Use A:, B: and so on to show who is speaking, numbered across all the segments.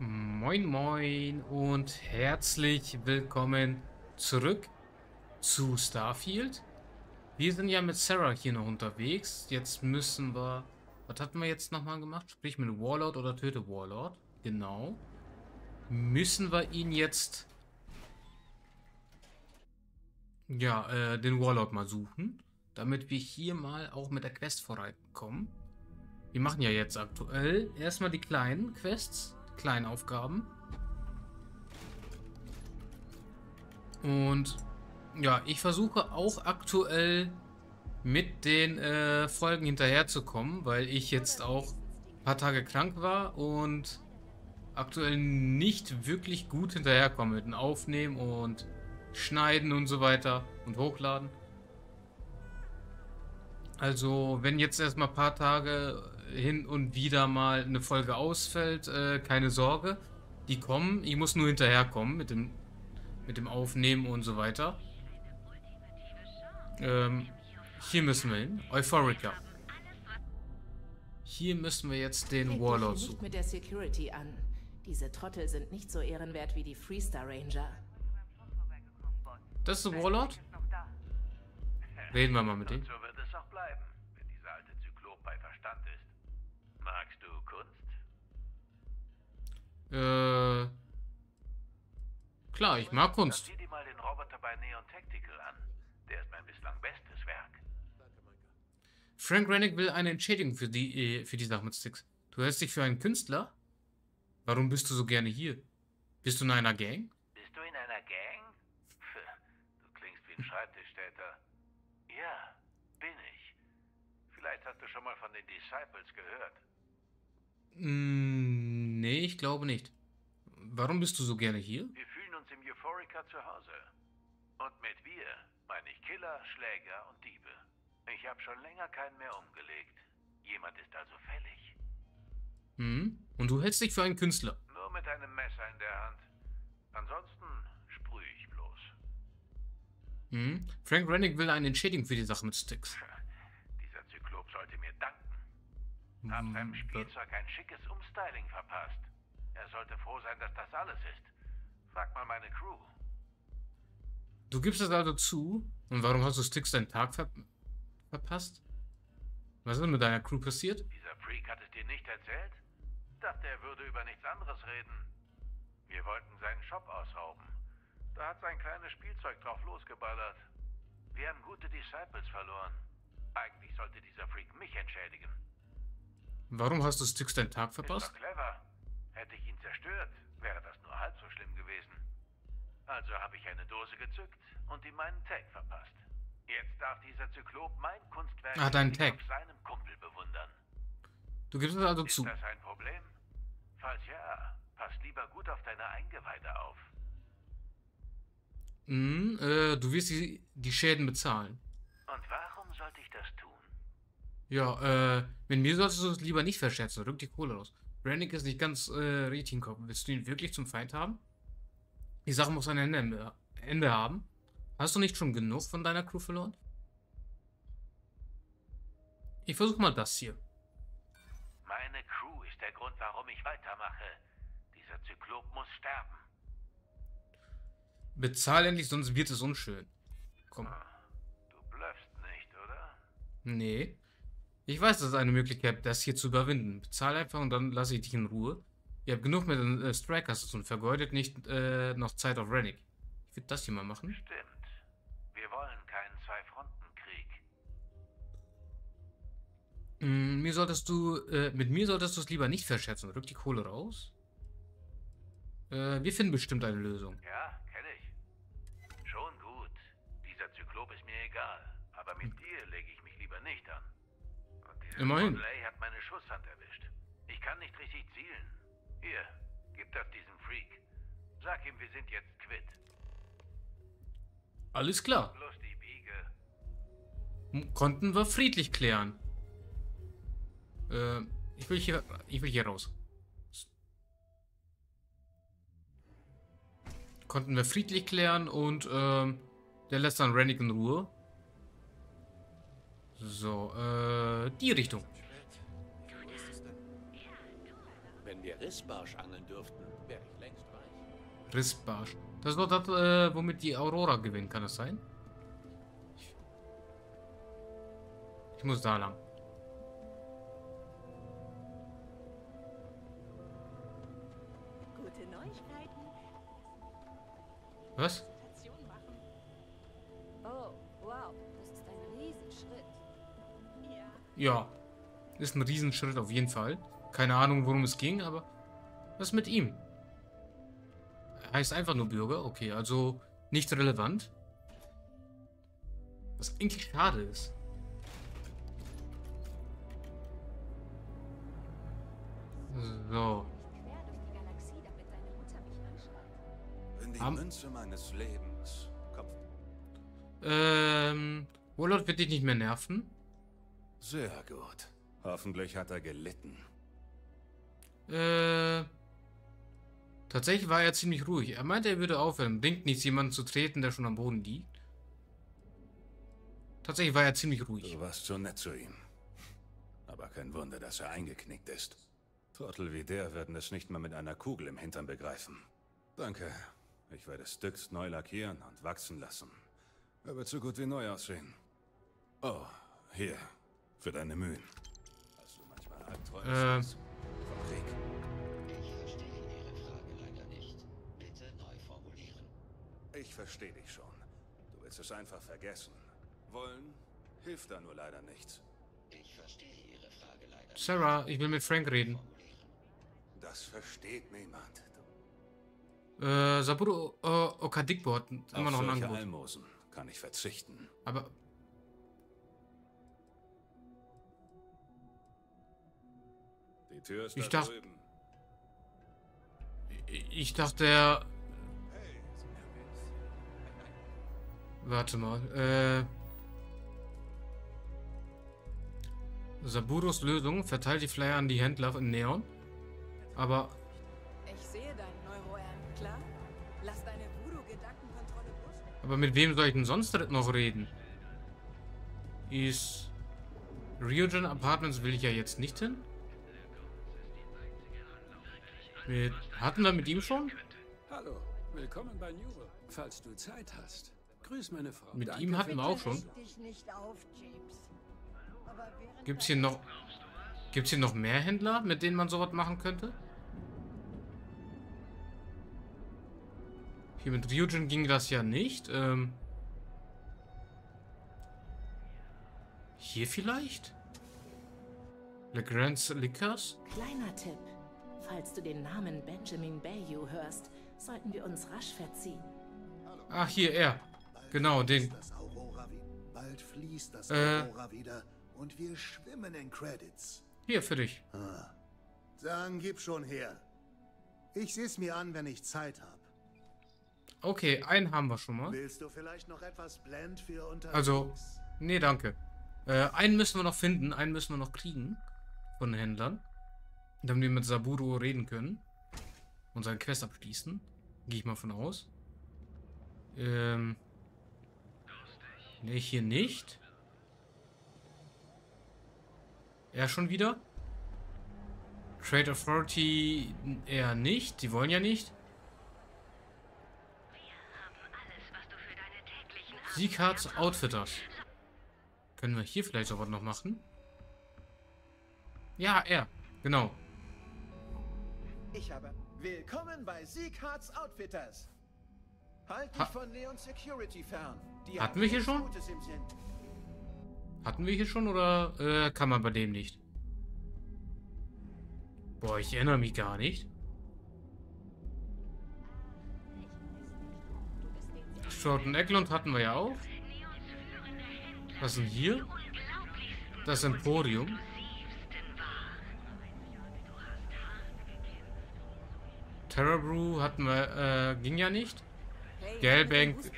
A: Moin Moin und herzlich willkommen zurück zu Starfield. Wir sind ja mit Sarah hier noch unterwegs. Jetzt müssen wir... Was hatten wir jetzt nochmal gemacht? Sprich mit Warlord oder töte Warlord. Genau. Müssen wir ihn jetzt... Ja, äh, den Warlord mal suchen. Damit wir hier mal auch mit der Quest vorankommen. Wir machen ja jetzt aktuell erstmal die kleinen Quests kleinen Aufgaben. Und ja, ich versuche auch aktuell mit den äh, Folgen hinterherzukommen, weil ich jetzt auch ein paar Tage krank war und aktuell nicht wirklich gut hinterherkomme mit dem Aufnehmen und Schneiden und so weiter und Hochladen. Also, wenn jetzt erstmal ein paar Tage hin und wieder mal eine Folge ausfällt, äh, keine Sorge. Die kommen. Ich muss nur hinterherkommen mit dem, mit dem Aufnehmen und so weiter. Ähm, hier müssen wir hin. Euphorica. Hier müssen wir jetzt den Warlord suchen.
B: mit der Security an. Diese Trottel sind nicht so ehrenwert wie die Freestar Ranger.
A: Das ist der Warlord? Reden wir mal mit ihm. Äh. Klar, ich mag Kunst. Sieh dir mal den Roboter bei Neon Tactical an. Der ist mein bislang bestes Werk. Frank Rennick will eine Entschädigung für die, äh, für die Sache mit Sticks. Du hältst dich für einen Künstler? Warum bist du so gerne hier? Bist du in einer Gang?
C: Bist du in einer Gang? Du klingst wie ein Schreibtischtäter. Ja, bin ich. Vielleicht hast du schon mal von den Disciples gehört.
A: Mm, nee, ich glaube nicht. Warum bist du so gerne hier?
C: Wir fühlen uns im Euphorica zu Hause. Und mit wir meine ich Killer, Schläger und Diebe. Ich habe schon länger keinen mehr umgelegt. Jemand ist also fällig.
A: Hm? Und du hältst dich für einen Künstler?
C: Nur mit einem Messer in der Hand. Ansonsten sprühe ich bloß.
A: Hm? Frank Rennick will eine Entschädigung für die Sache mit Sticks.
C: Hab seinem Spielzeug ein schickes Umstyling verpasst. Er sollte froh sein, dass das alles ist. Frag mal meine Crew.
A: Du gibst es also zu? Und warum hast du Sticks deinen Tag ver verpasst? Was ist denn mit deiner Crew passiert?
C: Dieser Freak hat es dir nicht erzählt? Dachte, er würde über nichts anderes reden. Wir wollten seinen Shop ausrauben. Da hat sein kleines Spielzeug drauf losgeballert. Wir haben gute Disciples verloren. Eigentlich sollte dieser Freak mich entschädigen.
A: Warum hast du Styx deinen Tag verpasst?
C: Clever. Hätte ich ihn zerstört, wäre das nur halb so schlimm gewesen. Also habe ich eine Dose gezückt und ihm meinen Tag verpasst. Jetzt darf dieser Zyklop mein Kunstwerk
A: ah, deinen Tag.
C: auf seinem Kumpel bewundern.
A: Du gibst es also zu.
C: Ist das ein Problem? Falls ja, pass lieber gut auf deine Eingeweide auf.
A: Mhm, äh, du wirst die, die Schäden bezahlen.
C: Und warum sollte ich das tun?
A: Ja, äh, mit mir solltest du es lieber nicht verscherzen. Rück die Kohle raus. Brannick ist nicht ganz äh, richtig im Kopf. Willst du ihn wirklich zum Feind haben? Die Sache muss ein Ende, Ende haben. Hast du nicht schon genug von deiner Crew verloren? Ich versuche mal das hier.
C: Meine Crew ist der Grund, warum ich weitermache. Dieser Zyklop muss sterben.
A: Bezahl endlich, sonst wird es unschön. Komm. Ah,
C: du blöffst nicht, oder?
A: Nee. Ich weiß, das ist eine Möglichkeit, das hier zu überwinden. Bezahl einfach und dann lasse ich dich in Ruhe. Ihr habt genug mit den äh, Strikers und vergeudet nicht äh, noch Zeit auf Rennick. Ich würde das hier mal machen.
C: Stimmt. Wir wollen keinen Zwei-Fronten-Krieg.
A: Mm, mir solltest du, äh, mit mir solltest du es lieber nicht verscherzen. Rück die Kohle raus. Äh, wir finden bestimmt eine Lösung.
C: Ja,
A: Immerhin.
C: Lay hat meine Schusshand erwischt. Ich kann nicht richtig zielen. Hier, gib das diesem Freak. Sag ihm, wir sind jetzt quitt.
A: Alles klar. Konnten wir friedlich klären. Äh, ich will hier, ich will hier raus. Konnten wir friedlich klären und ähm, der lässt dann Rennick in Ruhe. So, äh, die Richtung.
D: Wenn wir Rissbarsch angeln dürften, wäre ich längst reich.
A: Rissbarsch. Das ist doch das, äh, womit die Aurora gewinnt, kann das sein? Ich, ich muss da lang.
B: Gute Neuigkeiten.
A: Was?
B: Ja.
A: Ist ein Riesenschritt auf jeden Fall. Keine Ahnung, worum es ging, aber was mit ihm? Er heißt einfach nur Bürger. Okay, also nicht relevant. Was eigentlich schade ist. So.
E: Wenn die
A: Am-
E: Münze meines Lebens. Kopf.
A: Ähm. Warlord wird dich nicht mehr nerven.
E: Sehr gut. Hoffentlich hat er gelitten.
A: Äh. Tatsächlich war er ziemlich ruhig. Er meinte, er würde aufhören. Bringt nichts, jemanden zu treten, der schon am Boden liegt. Tatsächlich war er ziemlich ruhig.
E: Du warst so nett zu ihm. Aber kein Wunder, dass er eingeknickt ist. Trottel wie der werden es nicht mal mit einer Kugel im Hintern begreifen. Danke. Ich werde Styx neu lackieren und wachsen lassen. Er wird so gut wie neu aussehen. Oh, hier. Für deine Mühen. Hast du manchmal Albträume
A: Äh.
E: vom Krieg?
D: Ich verstehe Ihre Frage leider nicht. Bitte neu formulieren.
E: Ich verstehe dich schon. Du willst es einfach vergessen. Wollen hilft da nur leider nichts.
D: Ich verstehe Ihre Frage leider nicht.
A: Sarah, ich will mit Frank reden.
E: Das versteht niemand.
A: Äh, Saburo äh, Okadikbo hat immer
E: Auf
A: noch ein
E: solche
A: Angebot.
E: Almosen kann ich verzichten.
A: Aber
E: Tür ist
A: Ich
E: da
A: dacht-
E: drüben.
A: ich dachte, er. Warte mal. Äh. Saburos Lösung verteilt die Flyer an die Händler in Neon. Aber
F: Ich sehe deinen Neuroern, klar? Lass deine Voodoo-Gedankenkontrolle.
A: Aber mit wem soll ich denn sonst noch reden? Ist. Ryogen Apartments will ich ja jetzt nicht hin. Mit, hatten wir mit ihm schon?
G: Hallo, willkommen bei Newell. Falls du Zeit hast, grüß meine Frau.
A: Mit
G: Danke
A: ihm hatten wir auch schon. Gibt's hier noch. Gibt's hier noch mehr Händler, mit denen man sowas machen könnte? Hier mit Ryujin ging das ja nicht. Ähm hier vielleicht? Le Grand Liquors?
B: Kleiner Tipp. Falls du den Namen Benjamin Bayou hörst, sollten wir uns rasch verziehen.
A: Ach, hier, er. Genau, den.
H: Bald fließt das
A: Äh.
H: Aurora wieder und wir schwimmen in Credits.
A: Hier, für dich.
H: Dann gib schon her. Ich seh's mir an, wenn ich Zeit habe.
A: Okay, einen haben wir schon mal.
H: Willst du vielleicht noch etwas Blend für unterwegs?
A: Also, nee, danke. Äh, einen müssen wir noch finden, einen müssen wir noch kriegen. Von den Händlern. Damit wir mit Saburo reden können. Und seine Quest abschließen. Gehe ich mal von aus. Ähm. Nee, hier nicht. Er schon wieder? Trade Authority eher nicht. Die wollen ja nicht. Sieghards Outfitters. Können wir hier vielleicht auch was noch machen? Ja, er. Genau.
I: Ich habe. Willkommen bei Sieghards Outfitters. Halt dich
A: Ha-
I: von Neon Security fern. Die
A: Hatten wir hier schon? Hatten wir hier schon oder äh, kann man bei dem nicht? Boah, ich erinnere mich gar nicht. Shorten Eklund hatten wir ja auch. Was ist denn hier? Das Emporium. Terror Brew hatten wir, äh, ging ja nicht. Gelbank.
B: Blödsinn.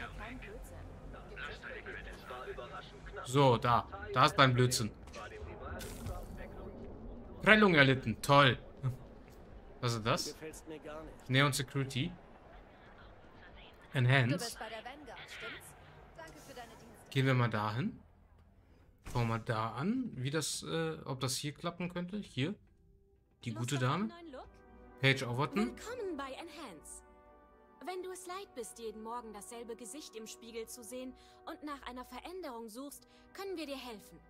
A: So, da. Da ist dein Blödsinn. Prellung erlitten. Toll. Was ist das? Neon Security.
J: Du
A: Enhance.
J: bist bei der Vanguard, stimmt's? Danke für deine Dienste.
A: Gehen wir mal dahin. Schauen wir mal da an, wie das, äh, ob das hier klappen könnte. Hier. Die gute Dame. Page Overton.
K: Willkommen bei Enhance. Wenn du es leid bist, jeden Morgen dasselbe Gesicht im Spiegel zu sehen und nach einer Veränderung suchst, können wir dir helfen.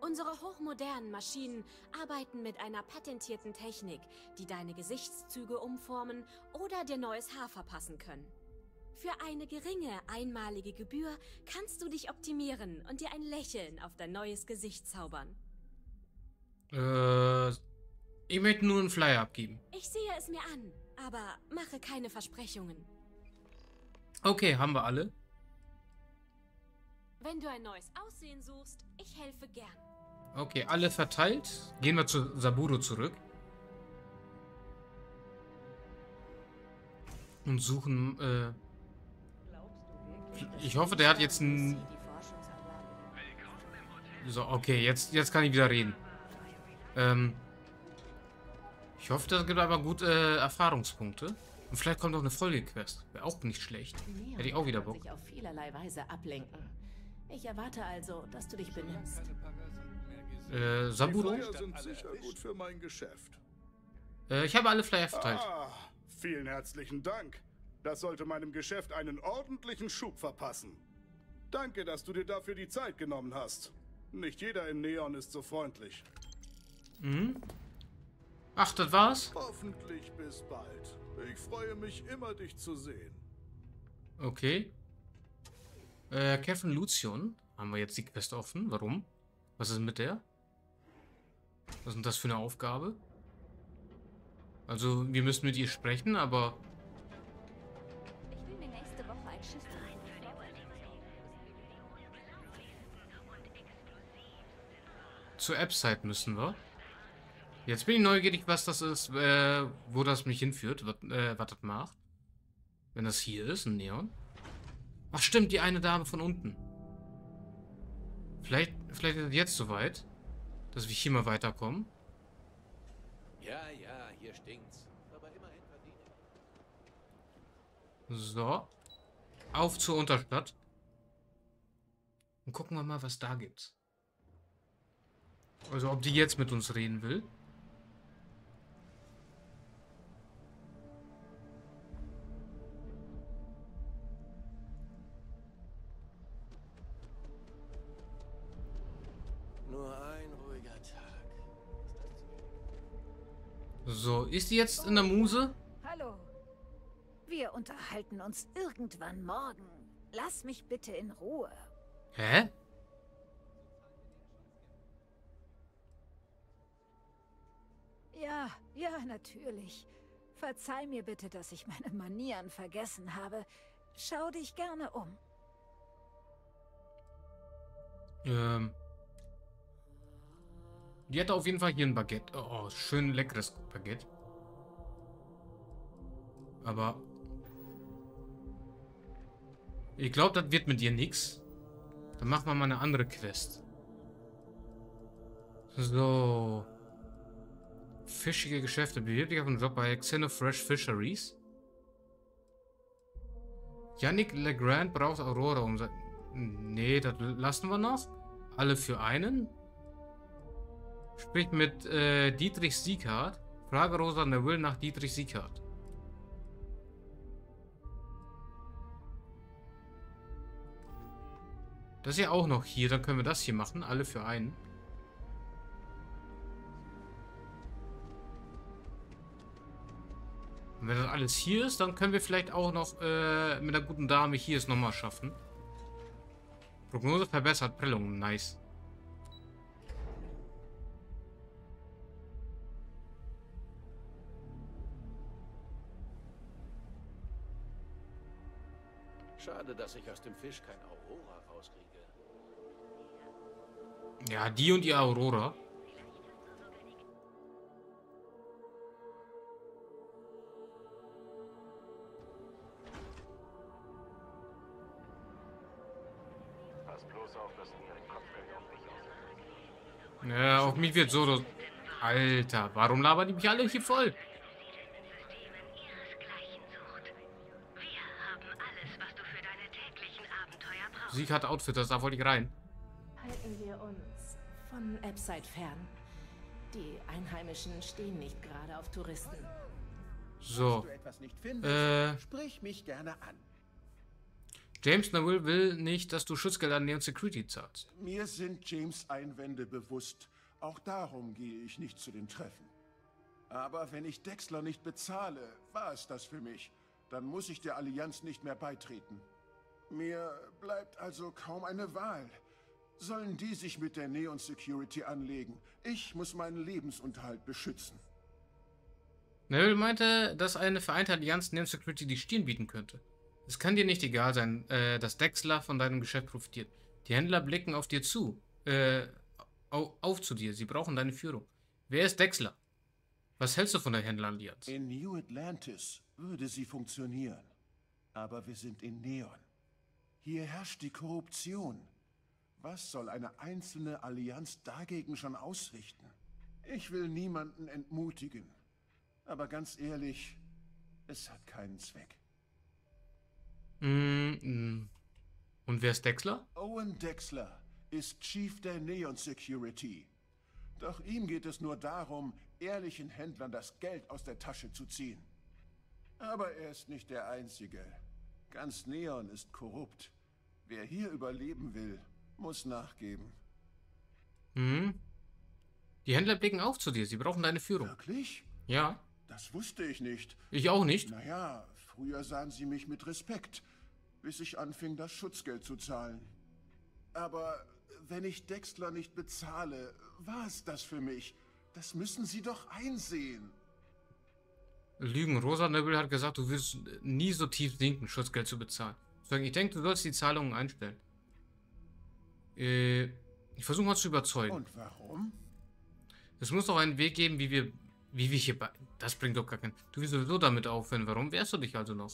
K: Unsere hochmodernen Maschinen arbeiten mit einer patentierten Technik, die deine Gesichtszüge umformen oder dir neues Haar verpassen können. Für eine geringe, einmalige Gebühr kannst du dich optimieren und dir ein Lächeln auf dein neues Gesicht zaubern.
A: Äh, ich möchte nur einen Flyer abgeben.
K: Ich sehe es mir an, aber mache keine Versprechungen.
A: Okay, haben wir alle.
K: Wenn du ein neues Aussehen suchst, ich helfe gern.
A: Okay, alle verteilt. Gehen wir zu Saburo zurück. Und suchen, äh... Ich hoffe, der hat jetzt ein... So, okay, jetzt, jetzt kann ich wieder reden. Ähm... Ich hoffe, das gibt aber gut äh, Erfahrungspunkte. Und vielleicht kommt auch eine Folgequest. Wäre auch nicht schlecht. Hätte ich auch wieder Bock.
L: Sich auf vielerlei Weise ablenken. Ich erwarte also, dass du dich benimmst.
A: Äh, Saburo?
M: Die Flyer sind sicher gut für mein Geschäft.
A: Äh, ich habe alle Flyer verteilt.
M: Ah, vielen herzlichen Dank. Das sollte meinem Geschäft einen ordentlichen Schub verpassen. Danke, dass du dir dafür die Zeit genommen hast. Nicht jeder in Neon ist so freundlich.
A: Mhm. Ach, das war's?
M: Hoffentlich bis bald. Ich freue mich immer, dich zu sehen.
A: Okay. Äh, Kevin Lucian. Haben wir jetzt die Quest offen? Warum? Was ist mit der? Was ist denn das für eine Aufgabe? Also, wir müssen mit ihr sprechen, aber...
K: Ich will mir nächste Woche ein Schiff
A: Zur App-Site müssen wir. Jetzt bin ich neugierig, was das ist, äh, wo das mich hinführt, was, äh, was das macht. Wenn das hier ist, ein Neon. Ach stimmt, die eine Dame von unten. Vielleicht, vielleicht ist es jetzt soweit, dass wir hier mal weiterkommen.
D: Ja, ja, hier stinkt's. Aber immerhin verdient.
A: So. Auf zur Unterstadt. Und gucken wir mal, was da gibt's. Also, ob die jetzt mit uns reden will. So, ist die jetzt in der Muse?
N: Hallo. Wir unterhalten uns irgendwann morgen. Lass mich bitte in Ruhe.
A: Hä?
N: Ja, ja, natürlich. Verzeih mir bitte, dass ich meine Manieren vergessen habe. Schau dich gerne um.
A: Ähm. Die hatte auf jeden Fall hier ein Baguette. Oh, schön leckeres Baguette. Aber... Ich glaube, das wird mit dir nichts. Dann machen wir mal eine andere Quest. So. Fischige Geschäfte. Bewirb dich auf einen Job bei Xenofresh Fisheries. Yannick Legrand braucht Aurora um. Nee, das lassen wir noch. Alle für einen. Sprich mit äh, Dietrich Sieghardt. Frage Rosa Neville nach Dietrich Sieghardt. Das ist ja auch noch hier. Dann können wir das hier machen. Alle für einen. Und wenn das alles hier ist, dann können wir vielleicht auch noch äh, mit der guten Dame hier es nochmal schaffen. Prognose verbessert. Prellung. Nice.
D: Schade, dass ich aus dem Fisch kein Aurora rauskriege.
A: Ja, die und die Aurora. Ja, auf mich wird so... Alter, warum labern die mich alle hier voll? Sieg hat Outfitters, da wollte ich rein.
L: Halten wir uns von Appside fern. Die Einheimischen stehen nicht gerade auf Touristen.
A: So.
I: Falls du etwas nicht findest,
A: Äh,
I: sprich mich gerne an.
A: James Neville will nicht, dass du Schutzgeld an Neon Security zahlst.
O: Mir sind James Einwände bewusst. Auch darum gehe ich nicht zu den Treffen. Aber wenn ich Dexler nicht bezahle, war es das für mich. Dann muss ich der Allianz nicht mehr beitreten. Mir bleibt also kaum eine Wahl. Sollen die sich mit der Neon Security anlegen? Ich muss meinen Lebensunterhalt beschützen.
A: Neville meinte, dass eine vereinte Allianz Neon Security die Stirn bieten könnte. Es kann dir nicht egal sein, äh, dass Dexler von deinem Geschäft profitiert. Die Händler blicken auf dir zu, äh, au auf zu dir. Sie brauchen deine Führung. Wer ist Dexler? Was hältst du von der Händlerallianz?
O: In New Atlantis würde sie funktionieren. Aber wir sind in Neon. Hier herrscht die Korruption. Was soll eine einzelne Allianz dagegen schon ausrichten? Ich will niemanden entmutigen. Aber ganz ehrlich, es hat keinen Zweck.
A: Mm, mm. Und wer ist Dexler?
O: Owen Dexler ist Chief der Neon Security. Doch ihm geht es nur darum, ehrlichen Händlern das Geld aus der Tasche zu ziehen. Aber er ist nicht der Einzige. Ganz Neon ist korrupt. Wer hier überleben will, muss nachgeben.
A: Mhm. Die Händler blicken auf zu dir. Sie brauchen deine Führung.
O: Wirklich?
A: Ja.
O: Das wusste ich nicht.
A: Ich auch nicht.
O: Naja, früher sahen sie mich mit Respekt, bis ich anfing, das Schutzgeld zu zahlen. Aber wenn ich Dexler nicht bezahle, war es das für mich. Das müssen sie doch einsehen.
A: Lügen. Rosa Nebel hat gesagt, du wirst nie so tief sinken, Schutzgeld zu bezahlen. Deswegen, ich denke, du sollst die Zahlungen einstellen. Äh, ich versuche mal zu überzeugen.
O: Und warum?
A: Es muss doch einen Weg geben, wie wir, wie wir hier bei... Das bringt doch gar keinen... Du willst sowieso damit aufhören. Warum wehrst du dich also noch?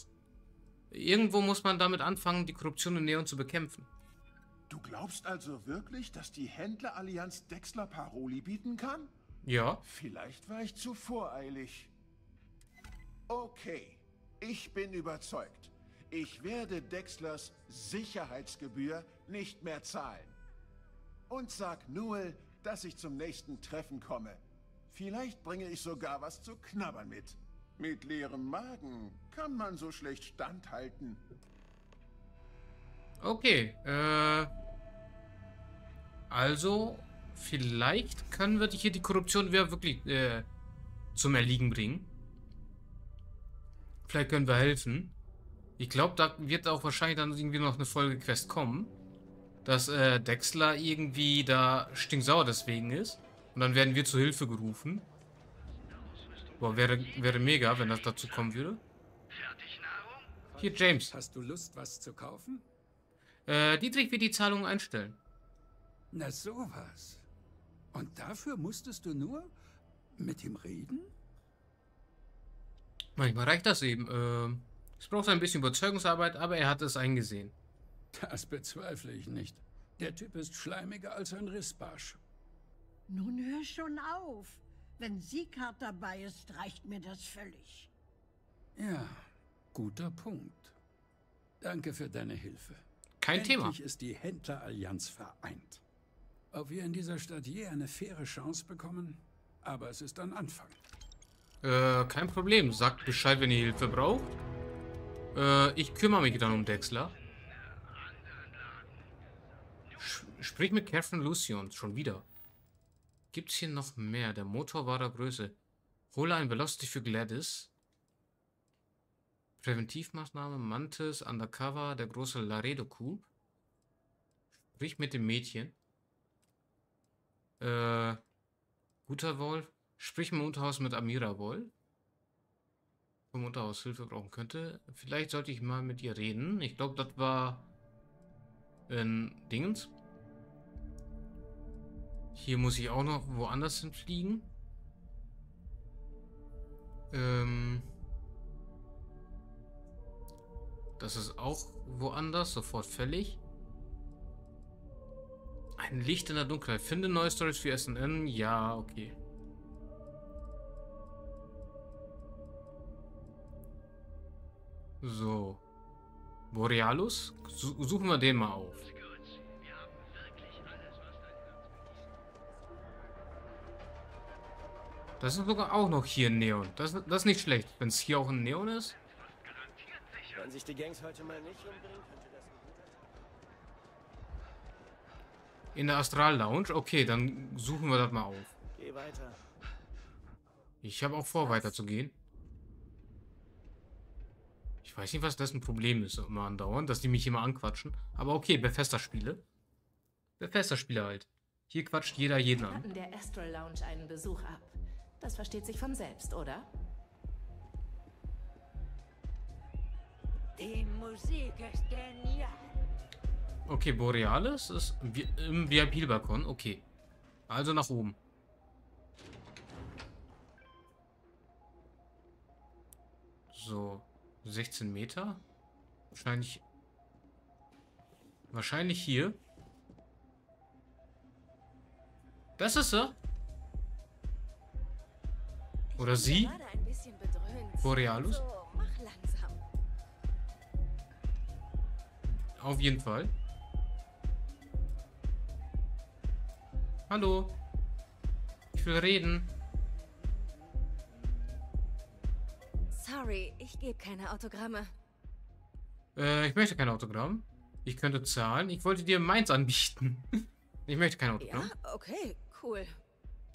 A: Irgendwo muss man damit anfangen, die Korruption in Neon zu bekämpfen.
O: Du glaubst also wirklich, dass die Händlerallianz Dexler Paroli bieten kann?
A: Ja.
O: Vielleicht war ich zu voreilig. Okay, ich bin überzeugt. Ich werde Dexlers Sicherheitsgebühr nicht mehr zahlen. Und sag Newell, dass ich zum nächsten Treffen komme. Vielleicht bringe ich sogar was zu knabbern mit. Mit leerem Magen kann man so schlecht standhalten.
A: Okay, äh... Also, vielleicht können wir hier die Korruption wieder wirklich äh, zum Erliegen bringen. Vielleicht können wir helfen. Ich glaube, da wird auch wahrscheinlich dann irgendwie noch eine Folge-Quest kommen. Dass äh, Dexler irgendwie da stinksauer deswegen ist. Und dann werden wir zur Hilfe gerufen. Boah, wäre, wäre mega, wenn das dazu kommen würde. Hier, James.
G: Hast du Lust, was zu kaufen?
A: Äh, Dietrich wird die Zahlung einstellen.
G: Na sowas. Und dafür musstest du nur mit ihm reden?
A: Manchmal reicht das eben. Äh, es braucht ein bisschen Überzeugungsarbeit, aber er hat es eingesehen.
G: Das bezweifle ich nicht. Der Typ ist schleimiger als ein Rissbarsch.
P: Nun hör schon auf. Wenn Sieghardt dabei ist, reicht mir das völlig.
G: Ja, guter Punkt. Danke für deine Hilfe.
A: Kein
G: Endlich
A: Thema.
G: ist die Händlerallianz vereint. Ob wir in dieser Stadt je eine faire Chance bekommen? Aber es ist ein Anfang.
A: Äh, kein Problem. Sagt Bescheid, wenn ihr Hilfe braucht. Äh, ich kümmere mich dann um Dexler. Sch sprich mit Catherine Lucian. Schon wieder. Gibt's hier noch mehr? Der Motor war der Größe. Hole ein Velocity für Gladys. Präventivmaßnahme, Mantis, Undercover, der große Laredo Coup. Sprich mit dem Mädchen. Äh, guter Wolf. Sprich im Unterhaus mit Amira Woll. Vom Unterhaus Hilfe brauchen könnte. Vielleicht sollte ich mal mit ihr reden. Ich glaube, das war ein Dingens. Hier muss ich auch noch woanders hinfliegen. Ähm. Das ist auch woanders, sofort fällig. Ein Licht in der Dunkelheit. Finde neue Stories für SNN. Ja, okay. So. Borealus? Su- Suchen wir den mal auf. Das ist sogar auch noch hier ein Neon. Das, das ist nicht schlecht, wenn es hier auch ein Neon ist.
Q: Wenn sich die Gangs heute mal nicht umbringen, könnte das...
A: In der Astral Lounge? Okay, dann suchen wir das mal auf. Ich habe auch vor, weiterzugehen. Ich weiß nicht, was das ein Problem ist, immer andauernd, dass die mich immer anquatschen. Aber okay, Bethesda-Spiele. Bethesda-Spiele halt. Hier quatscht jeder jeden
B: Wir
A: an.
B: hatten der Astral Lounge einen Besuch ab. Das versteht sich von selbst, oder?
P: Die Musik ist genial.
A: Okay, Borealis ist im VIP-Balkon. Okay. Also nach oben. So. 16 Meter. Wahrscheinlich. Wahrscheinlich hier. Das ist er. Oder sie? Borealus?
J: So.
A: Auf jeden Fall. Hallo. Ich will reden.
J: Sorry, ich gebe keine Autogramme.
A: Äh, ich möchte kein Autogramm. Ich könnte zahlen. Ich wollte dir meins anbieten. ich möchte kein Autogramm.
J: Ja, okay, cool.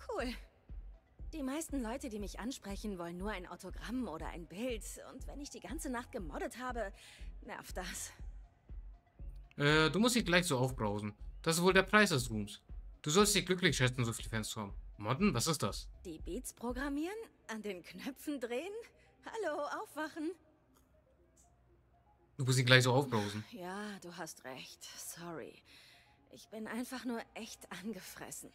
J: Cool. Die meisten Leute, die mich ansprechen, wollen nur ein Autogramm oder ein Bild. Und wenn ich die ganze Nacht gemoddet habe, nervt das.
A: Äh, du musst dich gleich so aufbrausen. Das ist wohl der Preis des Ruhms. Du sollst dich glücklich schätzen, so viele Fans zu haben. Modden? Was ist das?
J: Die Beats programmieren? An den Knöpfen drehen? Hallo, aufwachen?
A: Du musst dich gleich so aufbrausen.
J: Ja, du hast recht. Sorry. Ich bin einfach nur echt angefressen.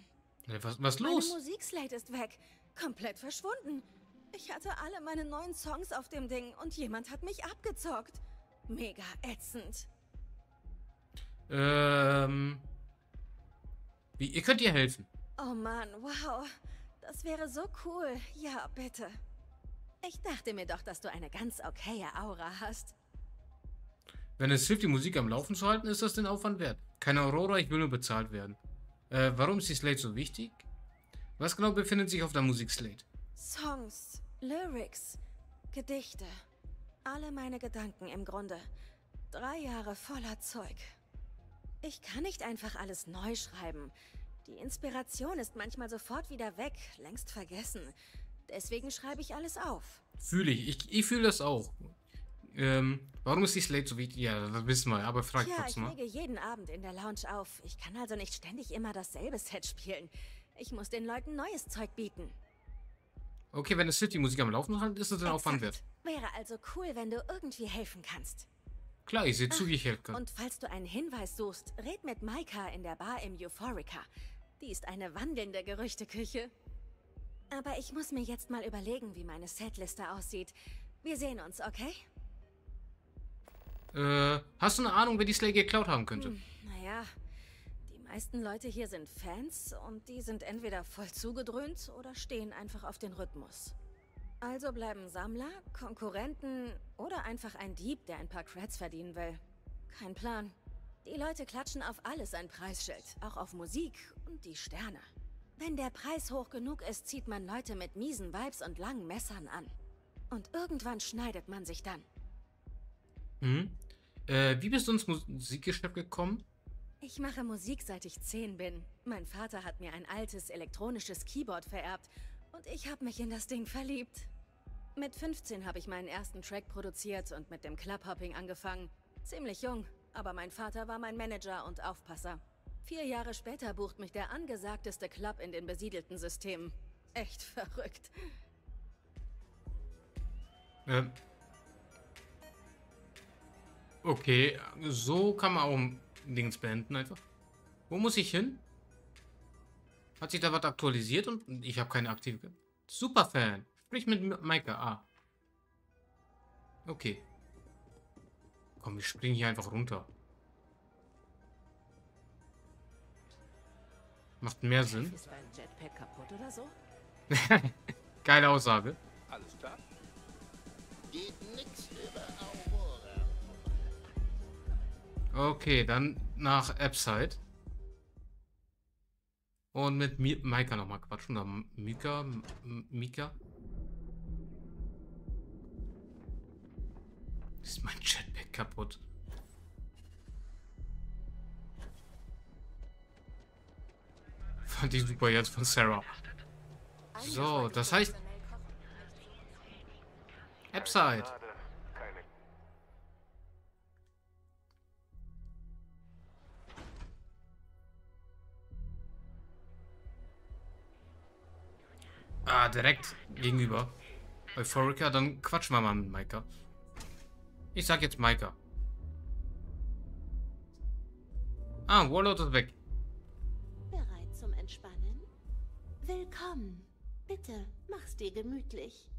A: Was, was
J: Meine
A: los?
J: Musikslate ist weg. Komplett verschwunden. Ich hatte alle meine neuen Songs auf dem Ding und jemand hat mich abgezockt. Mega ätzend.
A: Ähm. Wie, ihr könnt ihr helfen.
J: Oh Mann, wow. Das wäre so cool. Ja, bitte. Ich dachte mir doch, dass du eine ganz okaye Aura hast.
A: Wenn es hilft, die Musik am Laufen zu halten, ist das den Aufwand wert. Keine Aurora, ich will nur bezahlt werden. Äh, warum ist die Slate so wichtig? Was genau befindet sich auf der Musikslate?
J: Songs, Lyrics, Gedichte. Alle meine Gedanken im Grunde. Drei Jahre voller Zeug. Ich kann nicht einfach alles neu schreiben. Die Inspiration ist manchmal sofort wieder weg, längst vergessen. Deswegen schreibe ich alles auf.
A: Fühle ich. Ich, ich fühle das auch. Ähm, warum ist die Slate so wichtig? Ja, das wissen wir, aber frag
J: Tja, ich
A: trotzdem mal.
J: lege jeden Abend in der Lounge auf. Ich kann also nicht ständig immer dasselbe Set spielen. Ich muss den Leuten neues Zeug bieten.
A: Okay, wenn es hilft, die Musik am Laufen halten, ist es den Aufwand wert.
J: Wäre also cool, wenn du irgendwie helfen kannst.
A: Klar, ich sehe zu, wie ich helfen kann.
J: Und falls du einen Hinweis suchst, red mit Maika in der Bar im Euphorica. Die ist eine wandelnde Gerüchteküche. Aber ich muss mir jetzt mal überlegen, wie meine Setliste aussieht. Wir sehen uns, okay?
A: Äh, hast du eine Ahnung, wer die Slate geklaut haben könnte?
J: Hm, naja, die meisten Leute hier sind Fans und die sind entweder voll zugedröhnt oder stehen einfach auf den Rhythmus. Also bleiben Sammler, Konkurrenten oder einfach ein Dieb, der ein paar Creds verdienen will. Kein Plan. Die Leute klatschen auf alles ein Preisschild, auch auf Musik und die Sterne. Wenn der Preis hoch genug ist, zieht man Leute mit miesen Vibes und langen Messern an. Und irgendwann schneidet man sich dann.
A: Hm? Äh, wie bist du ins Musikgeschäft gekommen?
J: Ich mache Musik seit ich zehn bin. Mein Vater hat mir ein altes elektronisches Keyboard vererbt und ich habe mich in das Ding verliebt. Mit 15 habe ich meinen ersten Track produziert und mit dem Clubhopping angefangen. Ziemlich jung, aber mein Vater war mein Manager und Aufpasser. Vier Jahre später bucht mich der angesagteste Club in den besiedelten Systemen. Echt verrückt.
A: Ähm. Okay, so kann man auch Dings beenden einfach. Wo muss ich hin? Hat sich da was aktualisiert und ich habe keine aktive. Superfan. Sprich mit Maika. Ah. Okay. Komm, ich springe hier einfach runter. Macht mehr Sinn.
B: So?
A: Geile Aussage.
L: Alles klar?
R: Geht nix über Aurora.
A: Okay, dann nach Appside. Und mit Mi Maika nochmal quatschen. Oder Mika? M Mika? Ist mein Jetpack kaputt? Fand ich super jetzt von Sarah. So, das heißt... Appside. Ah, direkt gegenüber. Euphorica, dann quatschen wir mal mit Maika. Ich sag jetzt Maika. Ah, Warlord ist weg.
B: Willkommen. Bitte, mach's dir gemütlich.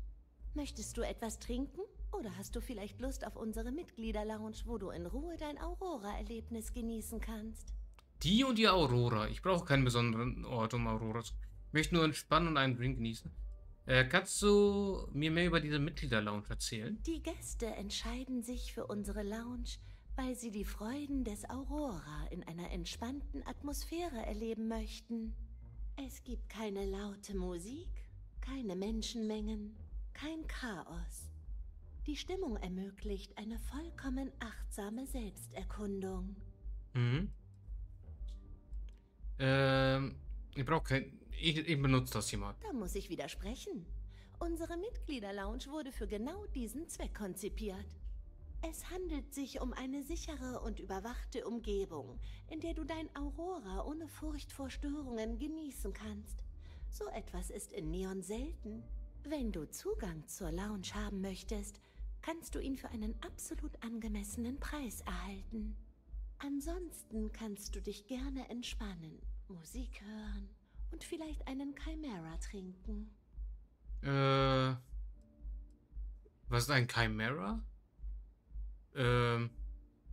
B: Möchtest du etwas trinken? Oder hast du vielleicht Lust auf unsere Mitgliederlounge, wo du in Ruhe dein Aurora-Erlebnis genießen kannst?
A: Die und die Aurora. Ich brauche keinen besonderen Ort, um Aurora zu... Ich möchte nur entspannen und einen Drink genießen. Äh, kannst du mir mehr über diese Mitgliederlounge erzählen?
B: Die Gäste entscheiden sich für unsere Lounge, weil sie die Freuden des Aurora in einer entspannten Atmosphäre erleben möchten. Es gibt keine laute Musik, keine Menschenmengen, kein Chaos. Die Stimmung ermöglicht eine vollkommen achtsame Selbsterkundung.
A: Mhm. Ähm, ich brauche kein... Ich, ich benutze das hier mal.
B: Da muss ich widersprechen. Unsere Mitgliederlounge wurde für genau diesen Zweck konzipiert. Es handelt sich um eine sichere und überwachte Umgebung, in der du dein Aurora ohne Furcht vor Störungen genießen kannst. So etwas ist in Neon selten. Wenn du Zugang zur Lounge haben möchtest, kannst du ihn für einen absolut angemessenen Preis erhalten. Ansonsten kannst du dich gerne entspannen, Musik hören und vielleicht einen Chimera trinken.
A: Äh. Was ist ein Chimera? Ähm.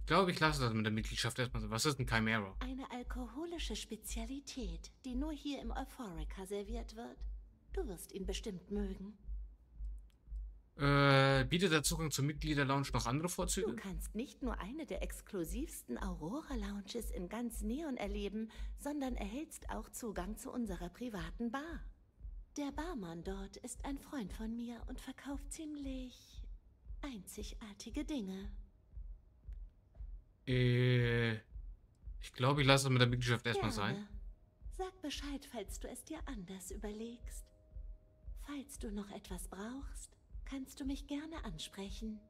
A: Ich glaube, ich lasse das mit der Mitgliedschaft erstmal so. Was ist ein Chimera?
B: Eine alkoholische Spezialität, die nur hier im Euphorica serviert wird. Du wirst ihn bestimmt mögen.
A: Äh, bietet der Zugang zur Mitglieder-Lounge noch andere Vorzüge?
B: Du kannst nicht nur eine der exklusivsten Aurora-Lounges in ganz Neon erleben, sondern erhältst auch Zugang zu unserer privaten Bar. Der Barmann dort ist ein Freund von mir und verkauft ziemlich einzigartige Dinge.
A: Äh, ich glaube, ich lasse es mit der Mitgliedschaft erstmal sein.
B: Sag Bescheid, falls du es dir anders überlegst. Falls du noch etwas brauchst, kannst du mich gerne ansprechen.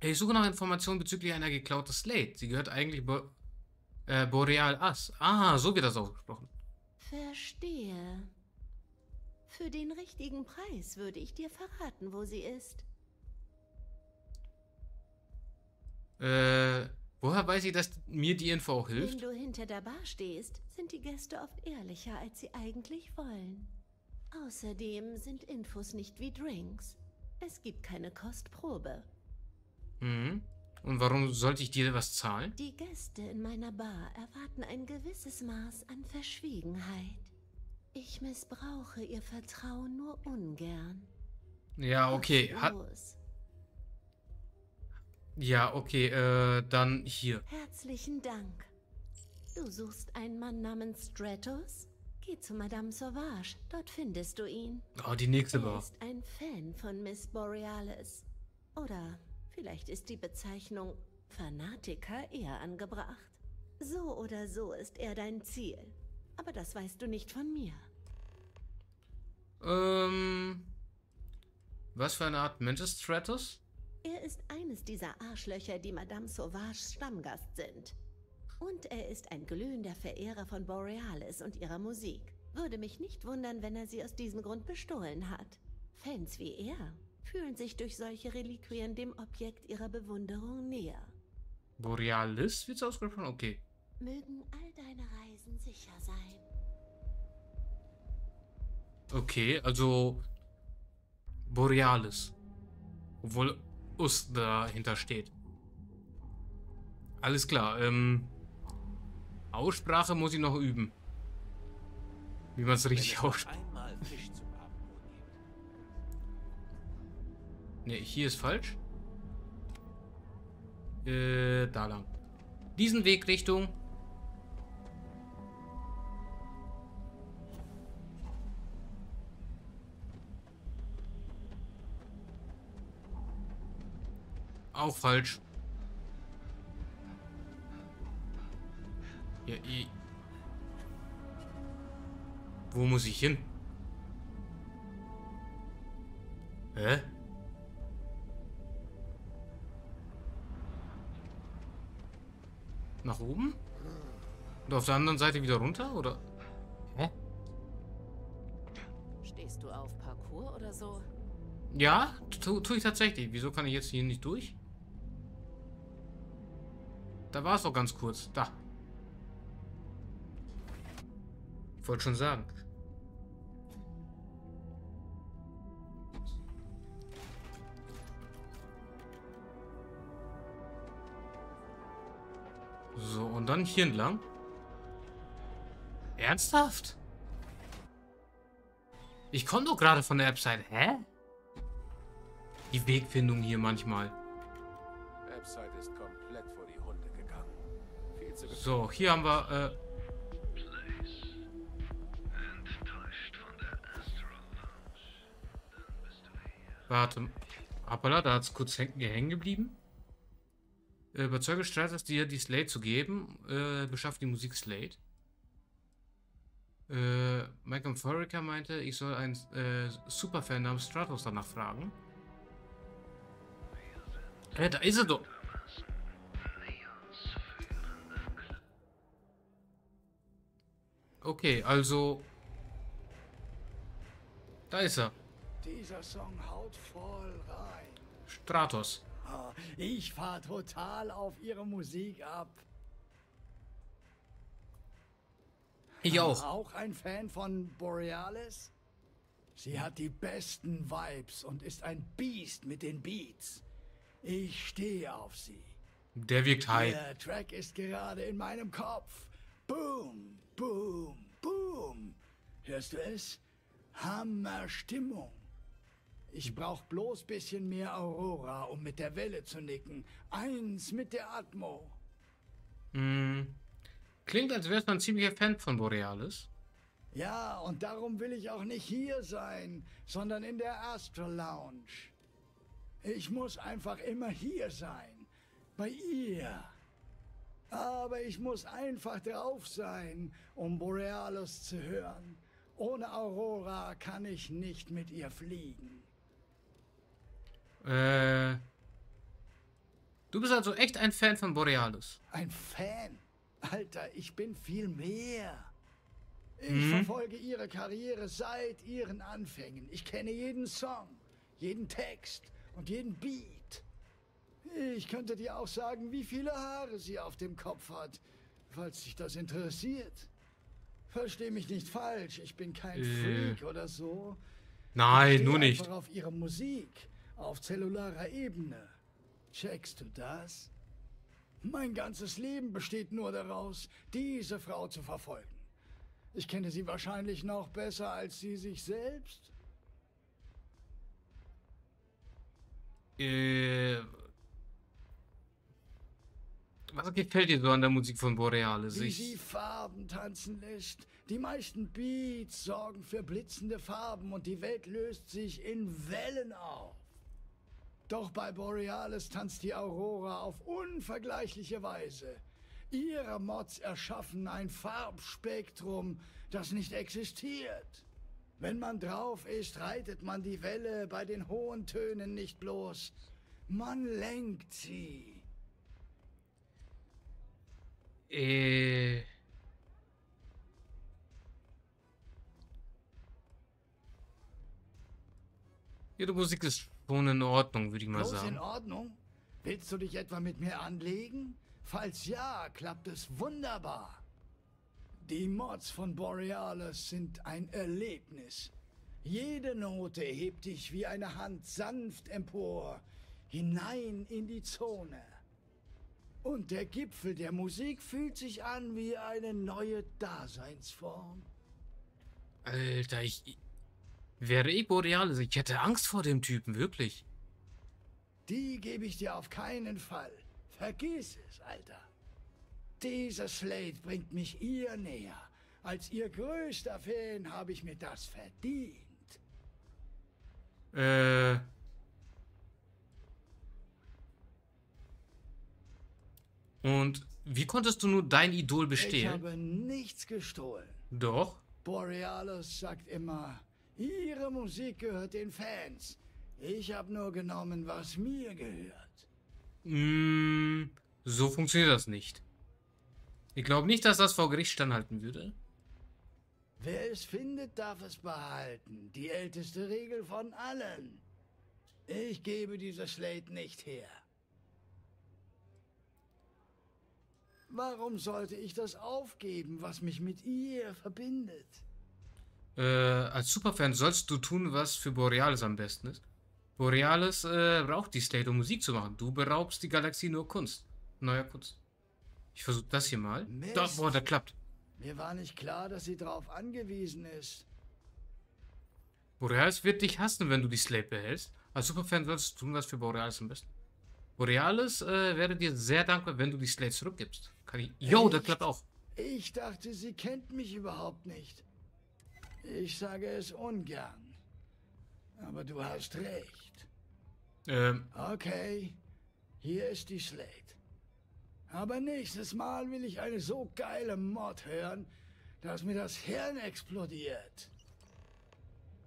A: Ich suche nach Informationen bezüglich einer geklauten Slate. Sie gehört eigentlich Bo äh, Boreal Ass. Ah, so wird das ausgesprochen.
B: Verstehe. Für den richtigen Preis würde ich dir verraten, wo sie ist.
A: Äh, woher weiß ich, dass mir die Info auch hilft?
B: Wenn du hinter der Bar stehst, sind die Gäste oft ehrlicher, als sie eigentlich wollen. Außerdem sind Infos nicht wie Drinks. Es gibt keine Kostprobe.
A: Mhm. Und warum sollte ich dir was zahlen?
B: Die Gäste in meiner Bar erwarten ein gewisses Maß an Verschwiegenheit. Ich missbrauche ihr Vertrauen nur ungern.
A: Ja, okay. Hat ja, okay, äh, dann hier.
B: Herzlichen Dank. Du suchst einen Mann namens Stratos? Geh zu Madame Sauvage, dort findest du ihn.
A: Oh, die nächste
B: er
A: war.
B: ist ein Fan von Miss Borealis. Oder vielleicht ist die Bezeichnung Fanatiker eher angebracht. So oder so ist er dein Ziel. Aber das weißt du nicht von mir.
A: Ähm. Was für eine Art Mensch ist Stratus?
B: Er ist eines dieser Arschlöcher, die Madame Sauvages Stammgast sind. Und er ist ein glühender Verehrer von Borealis und ihrer Musik. Würde mich nicht wundern, wenn er sie aus diesem Grund bestohlen hat. Fans wie er fühlen sich durch solche Reliquien dem Objekt ihrer Bewunderung näher.
A: Borealis wird's ausgesprochen? Okay.
B: Mögen all deine Reisen sicher sein.
A: Okay, also Borealis. Obwohl Us dahinter steht. Alles klar, ähm. Aussprache muss ich noch üben. Wie man es richtig ausspricht. Ne, hier ist falsch. Äh, da lang. Diesen Weg Richtung. Auch falsch. Ja, i. Wo muss ich hin? Hä? Nach oben? Und auf der anderen Seite wieder runter, oder? Hä?
L: Stehst du auf Parkour oder so?
A: Ja, tu, tue ich tatsächlich. Wieso kann ich jetzt hier nicht durch? Da war es doch ganz kurz. Da. Wollte schon sagen. So, und dann hier entlang. Ernsthaft? Ich komme doch gerade von der Website. Hä? Die Wegfindung hier manchmal.
O: Website ist
A: So, hier haben wir, äh... Warte. Hoppala, da hat es kurz hängen geblieben. Äh, überzeuge Stratus, dir die Slate zu geben. Äh, beschafft die Musik Slate. Äh, Malcolm Foraker meinte, ich soll einen äh, Superfan namens Stratos danach fragen. Äh, da ist er doch. Okay, also... Da ist er.
S: Dieser Song haut voll rein.
A: Stratos.
S: Ah, Ich fahr total auf ihre Musik ab.
A: Ich auch.
S: Auch ein Fan von Borealis? Sie hat die besten Vibes und ist ein Biest mit den Beats. Ich stehe auf sie.
A: Der wirkt high.
S: Der Track ist gerade in meinem Kopf. Boom, boom, boom. Hörst du es? Hammer Stimmung. Ich brauch bloß bisschen mehr Aurora, um mit der Welle zu nicken. Eins mit der Atmo.
A: Hm. Klingt, als wärst du ein ziemlicher Fan von Borealis.
S: Ja, und darum will ich auch nicht hier sein, sondern in der Astral Lounge. Ich muss einfach immer hier sein. Bei ihr. Aber ich muss einfach drauf sein, um Borealis zu hören. Ohne Aurora kann ich nicht mit ihr fliegen.
A: Äh. Du bist also echt ein Fan von Borealis.
S: Ein Fan? Alter, ich bin viel mehr. Ich
A: Mhm.
S: verfolge ihre Karriere seit ihren Anfängen. Ich kenne jeden Song, jeden Text und jeden Beat. Ich könnte dir auch sagen, wie viele Haare sie auf dem Kopf hat, falls dich das interessiert. Versteh mich nicht falsch, ich bin kein
A: Äh.
S: Freak oder so.
A: Nein, nur nicht.
S: auf ihre Musik, auf zellularer Ebene. Checkst du das? Mein ganzes Leben besteht nur daraus, diese Frau zu verfolgen. Ich kenne sie wahrscheinlich noch besser als sie sich selbst.
A: Äh. Was gefällt dir so an der Musik von Borealis?
S: Wie sie Farben tanzen lässt. Die meisten Beats sorgen für blitzende Farben und die Welt löst sich in Wellen auf. Doch bei Borealis tanzt die Aurora auf unvergleichliche Weise. Ihre Mods erschaffen ein Farbspektrum, das nicht existiert. Wenn man drauf ist, reitet man die Welle bei den hohen Tönen nicht bloß. Man lenkt sie.
A: Äh. Ihre Musik ist schon in Ordnung, würde ich mal
S: Bloß in
A: sagen.
S: Ordnung? Willst du dich etwa mit mir anlegen? Falls ja, klappt es wunderbar. Die Mods von Borealis sind ein Erlebnis. Jede Note hebt dich wie eine Hand sanft empor, hinein in die Zone. Und der Gipfel der Musik fühlt sich an wie eine neue Daseinsform.
A: Alter, ich. Wäre ich Borealis, ich hätte Angst vor dem Typen, wirklich.
S: Die gebe ich dir auf keinen Fall. Vergiss es, Alter. Dieser Slate bringt mich ihr näher. Als ihr größter Fan habe ich mir das verdient.
A: Äh. Und wie konntest du nur dein Idol
S: Ich
A: bestehlen?
S: habe nichts gestohlen.
A: Doch.
S: Borealis sagt immer, ihre Musik gehört den Fans. Ich habe nur genommen, was mir gehört.
A: Mm, so funktioniert das nicht. Ich glaube nicht, dass das vor Gericht standhalten würde.
S: Wer es findet, darf es behalten. Die älteste Regel von allen. Ich gebe diese Slate nicht her. Warum sollte ich das aufgeben, was mich mit ihr verbindet?
A: Äh, als Superfan sollst du tun, was für Borealis am besten ist. Borealis äh, braucht die Slate, um Musik zu machen. Du beraubst die Galaxie nur Kunst. Neuer Kunst. Ich versuche das hier mal.
S: Mist.
A: Da, boah, der klappt.
S: Mir war nicht klar, dass sie darauf angewiesen ist.
A: Borealis wird dich hassen, wenn du die Slate behältst. Als Superfan sollst du tun, was für Borealis am besten. Borealis äh, wäre dir sehr dankbar, wenn du die Slate zurückgibst. Kann ich. Yo, das klappt auch.
S: Ich dachte, sie kennt mich überhaupt nicht. Ich sage es ungern. Aber du hast recht.
A: Ähm,
S: Okay, hier ist die Slate. Aber nächstes Mal will ich eine so geile Mod hören, dass mir das Hirn explodiert.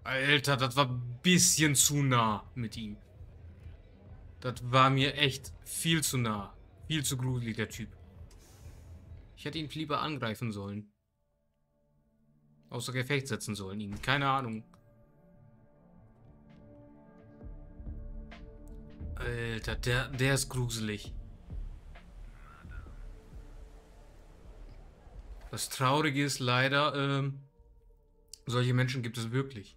A: Alter, das war ein bisschen zu nah mit ihm. Das war mir echt viel zu nah. Viel zu gruselig, der Typ. Ich hätte ihn lieber angreifen sollen. Außer Gefecht setzen sollen, ihn. Keine Ahnung. Alter, der, der ist gruselig. Das Traurige ist leider, ähm, solche Menschen gibt es wirklich.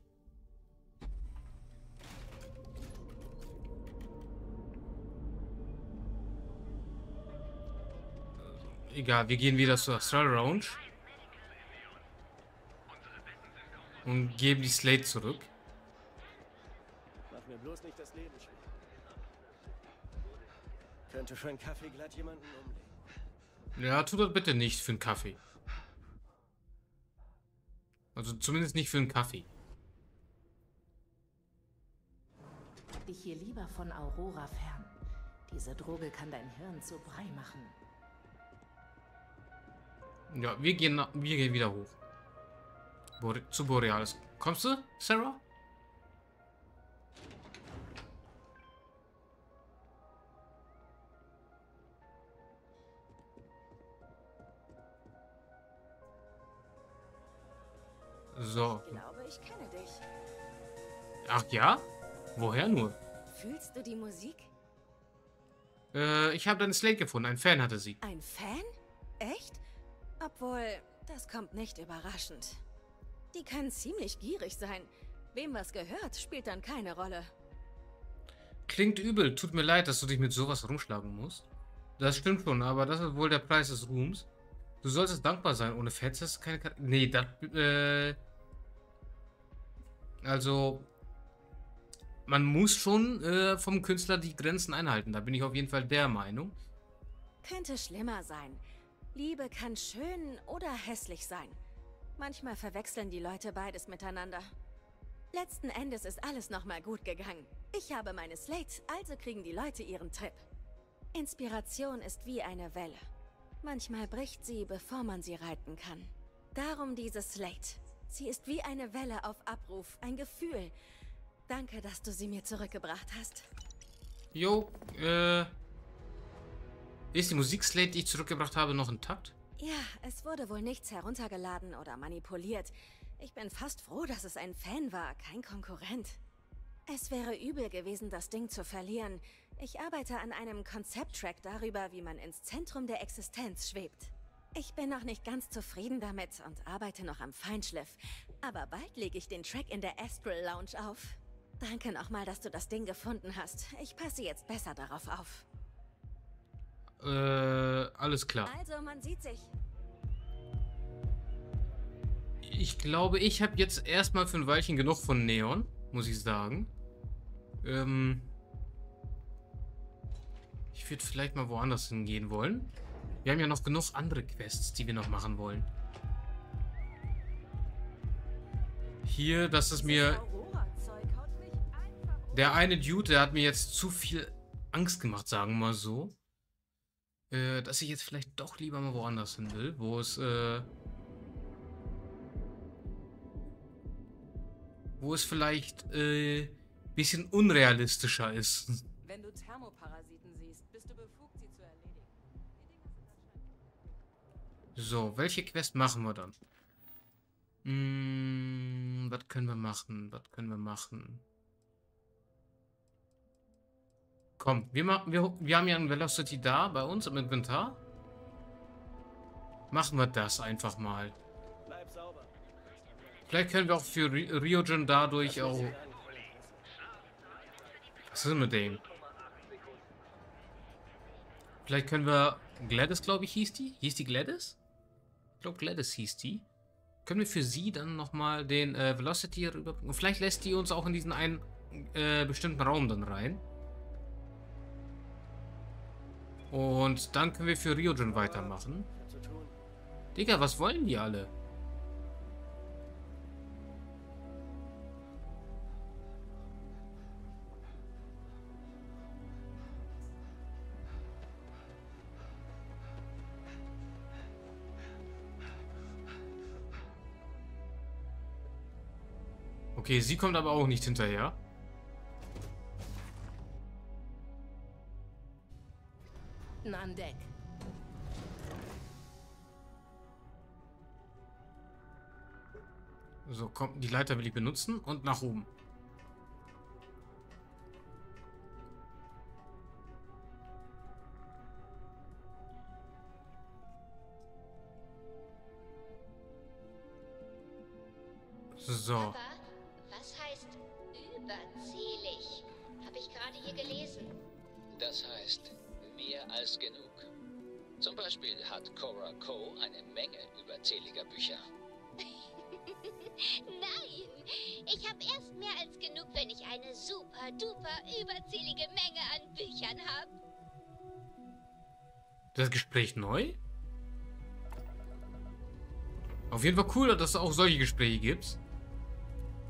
A: Egal, wir gehen wieder zur Astral Lounge. Und geben die Slate zurück.
Q: Mach mir bloß nicht das Leben schwer. Könnte für einen Kaffee glatt jemanden umlegen.
A: Ja, tu das bitte nicht für einen Kaffee. Also zumindest nicht für einen Kaffee.
L: Dich hier lieber von Aurora fern. Diese Droge kann dein Hirn zu Brei machen.
A: Ja, wir gehen, wir gehen wieder hoch. Bore zu Borealis. Kommst du, Sarah? So.
J: Ich glaube, ich kenne dich.
A: Ach ja? Woher nur?
J: Fühlst du die Musik?
A: Äh, ich habe deine Slate gefunden. Ein Fan hatte sie.
J: Ein Fan? Echt? Obwohl, das kommt nicht überraschend. Die können ziemlich gierig sein. Wem was gehört, spielt dann keine Rolle.
A: Klingt übel. Tut mir leid, dass du dich mit sowas rumschlagen musst. Das stimmt schon, aber das ist wohl der Preis des Ruhms. Du solltest dankbar sein. Ohne Fans hast du keine Kar Nee, das, äh... Also... Man muss schon äh, vom Künstler die Grenzen einhalten. Da bin ich auf jeden Fall der Meinung.
J: Könnte schlimmer sein. Liebe kann schön oder hässlich sein. Manchmal verwechseln die Leute beides miteinander. Letzten Endes ist alles nochmal gut gegangen. Ich habe meine Slate, also kriegen die Leute ihren Trip. Inspiration ist wie eine Welle. Manchmal bricht sie, bevor man sie reiten kann. Darum diese Slate. Sie ist wie eine Welle auf Abruf, ein Gefühl. Danke, dass du sie mir zurückgebracht hast.
A: Jo, äh... Ist die Musikslate, die ich zurückgebracht habe, noch intakt?
J: Ja, es wurde wohl nichts heruntergeladen oder manipuliert. Ich bin fast froh, dass es ein Fan war, kein Konkurrent. Es wäre übel gewesen, das Ding zu verlieren. Ich arbeite an einem Konzepttrack darüber, wie man ins Zentrum der Existenz schwebt. Ich bin noch nicht ganz zufrieden damit und arbeite noch am Feinschliff. Aber bald lege ich den Track in der Astral Lounge auf. Danke nochmal, dass du das Ding gefunden hast. Ich passe jetzt besser darauf auf.
A: Äh, alles klar.
J: Also, man sieht sich.
A: Ich glaube, ich habe jetzt erstmal für ein Weilchen genug von Neon, muss ich sagen. Ähm, ich würde vielleicht mal woanders hingehen wollen. Wir haben ja noch genug andere Quests, die wir noch machen wollen. Hier, das ist mir... Der eine Dude, der hat mir jetzt zu viel Angst gemacht, sagen wir mal so. Äh, dass ich jetzt vielleicht doch lieber mal woanders hin will, wo es, äh, wo es vielleicht, äh, bisschen unrealistischer ist.
F: Wenn du Thermoparasiten siehst, bist du befugt, sie zu erledigen.
A: So, welche Quest machen wir dann? Hm, was können wir machen? Was können wir machen? Komm, wir, machen, wir, wir haben ja ein Velocity da bei uns im Inventar. Machen wir das einfach mal. Vielleicht können wir auch für Ryojin dadurch auch... Was ist mit dem? Vielleicht können wir... Gladys, glaube ich, hieß die? Hieß die Gladys? Ich glaube, Gladys hieß die. Können wir für sie dann nochmal den äh, Velocity rüberbringen? Vielleicht lässt die uns auch in diesen einen äh, bestimmten Raum dann rein. Und dann können wir für Ryojin weitermachen. Digga, was wollen die alle? Okay, sie kommt aber auch nicht hinterher. So, komm, die Leiter will ich benutzen und nach oben.
D: Das
A: Gespräch neu? Auf jeden Fall cool, dass es auch solche Gespräche gibt.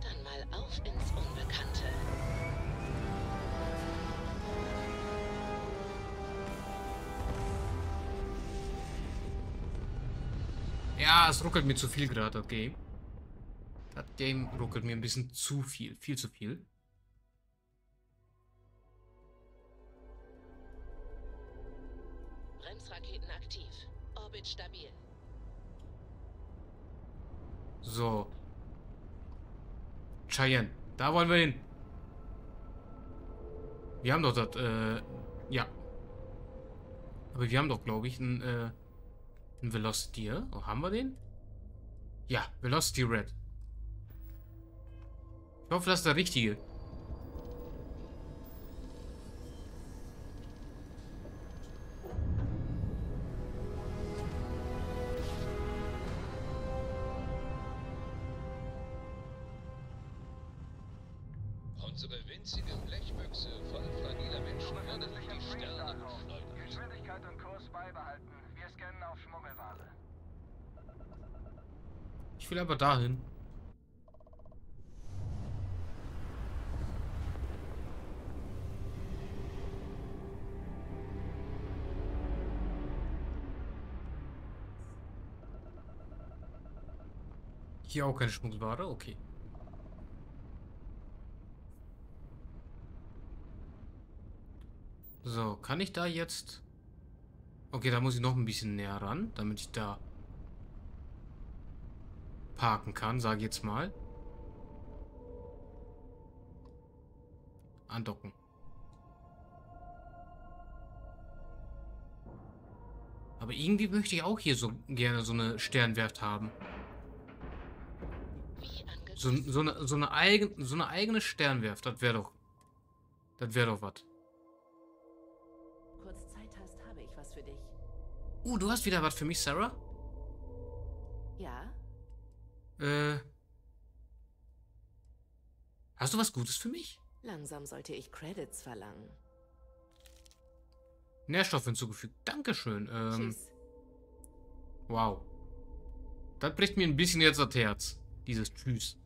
L: Dann mal auf ins Unbekannte.
A: Ja, es ruckelt mir zu viel gerade, das Game. Das Game ruckelt mir ein bisschen zu viel. Viel zu viel. So. Cheyenne. Da wollen wir hin. Wir haben doch das, äh, ja. Aber wir haben doch, glaube ich, ein, äh, ein Velocity. Oh, haben wir den? Ja, Velocity Red. Ich hoffe, das ist der richtige. Dahin. Hier auch keine Schmuggelware? Okay. So, kann ich da jetzt... Okay, da muss ich noch ein bisschen näher ran, damit ich da parken kann, sage ich jetzt mal. Andocken. Aber irgendwie möchte ich auch hier so gerne so eine Sternwerft haben. So, so, eine, so, eine, eigen, so eine eigene Sternwerft, das wäre doch... Das wäre doch was.
L: Kurz Zeit hast, habe ich was für dich.
A: Uh, du hast wieder was für mich, Sarah? Äh... Hast du was Gutes für mich?
L: Langsam sollte ich Credits verlangen.
A: Nährstoff hinzugefügt. Dankeschön. Ähm,
L: Tschüss.
A: wow. Das bricht mir ein bisschen jetzt das Herz. Dieses Tschüss.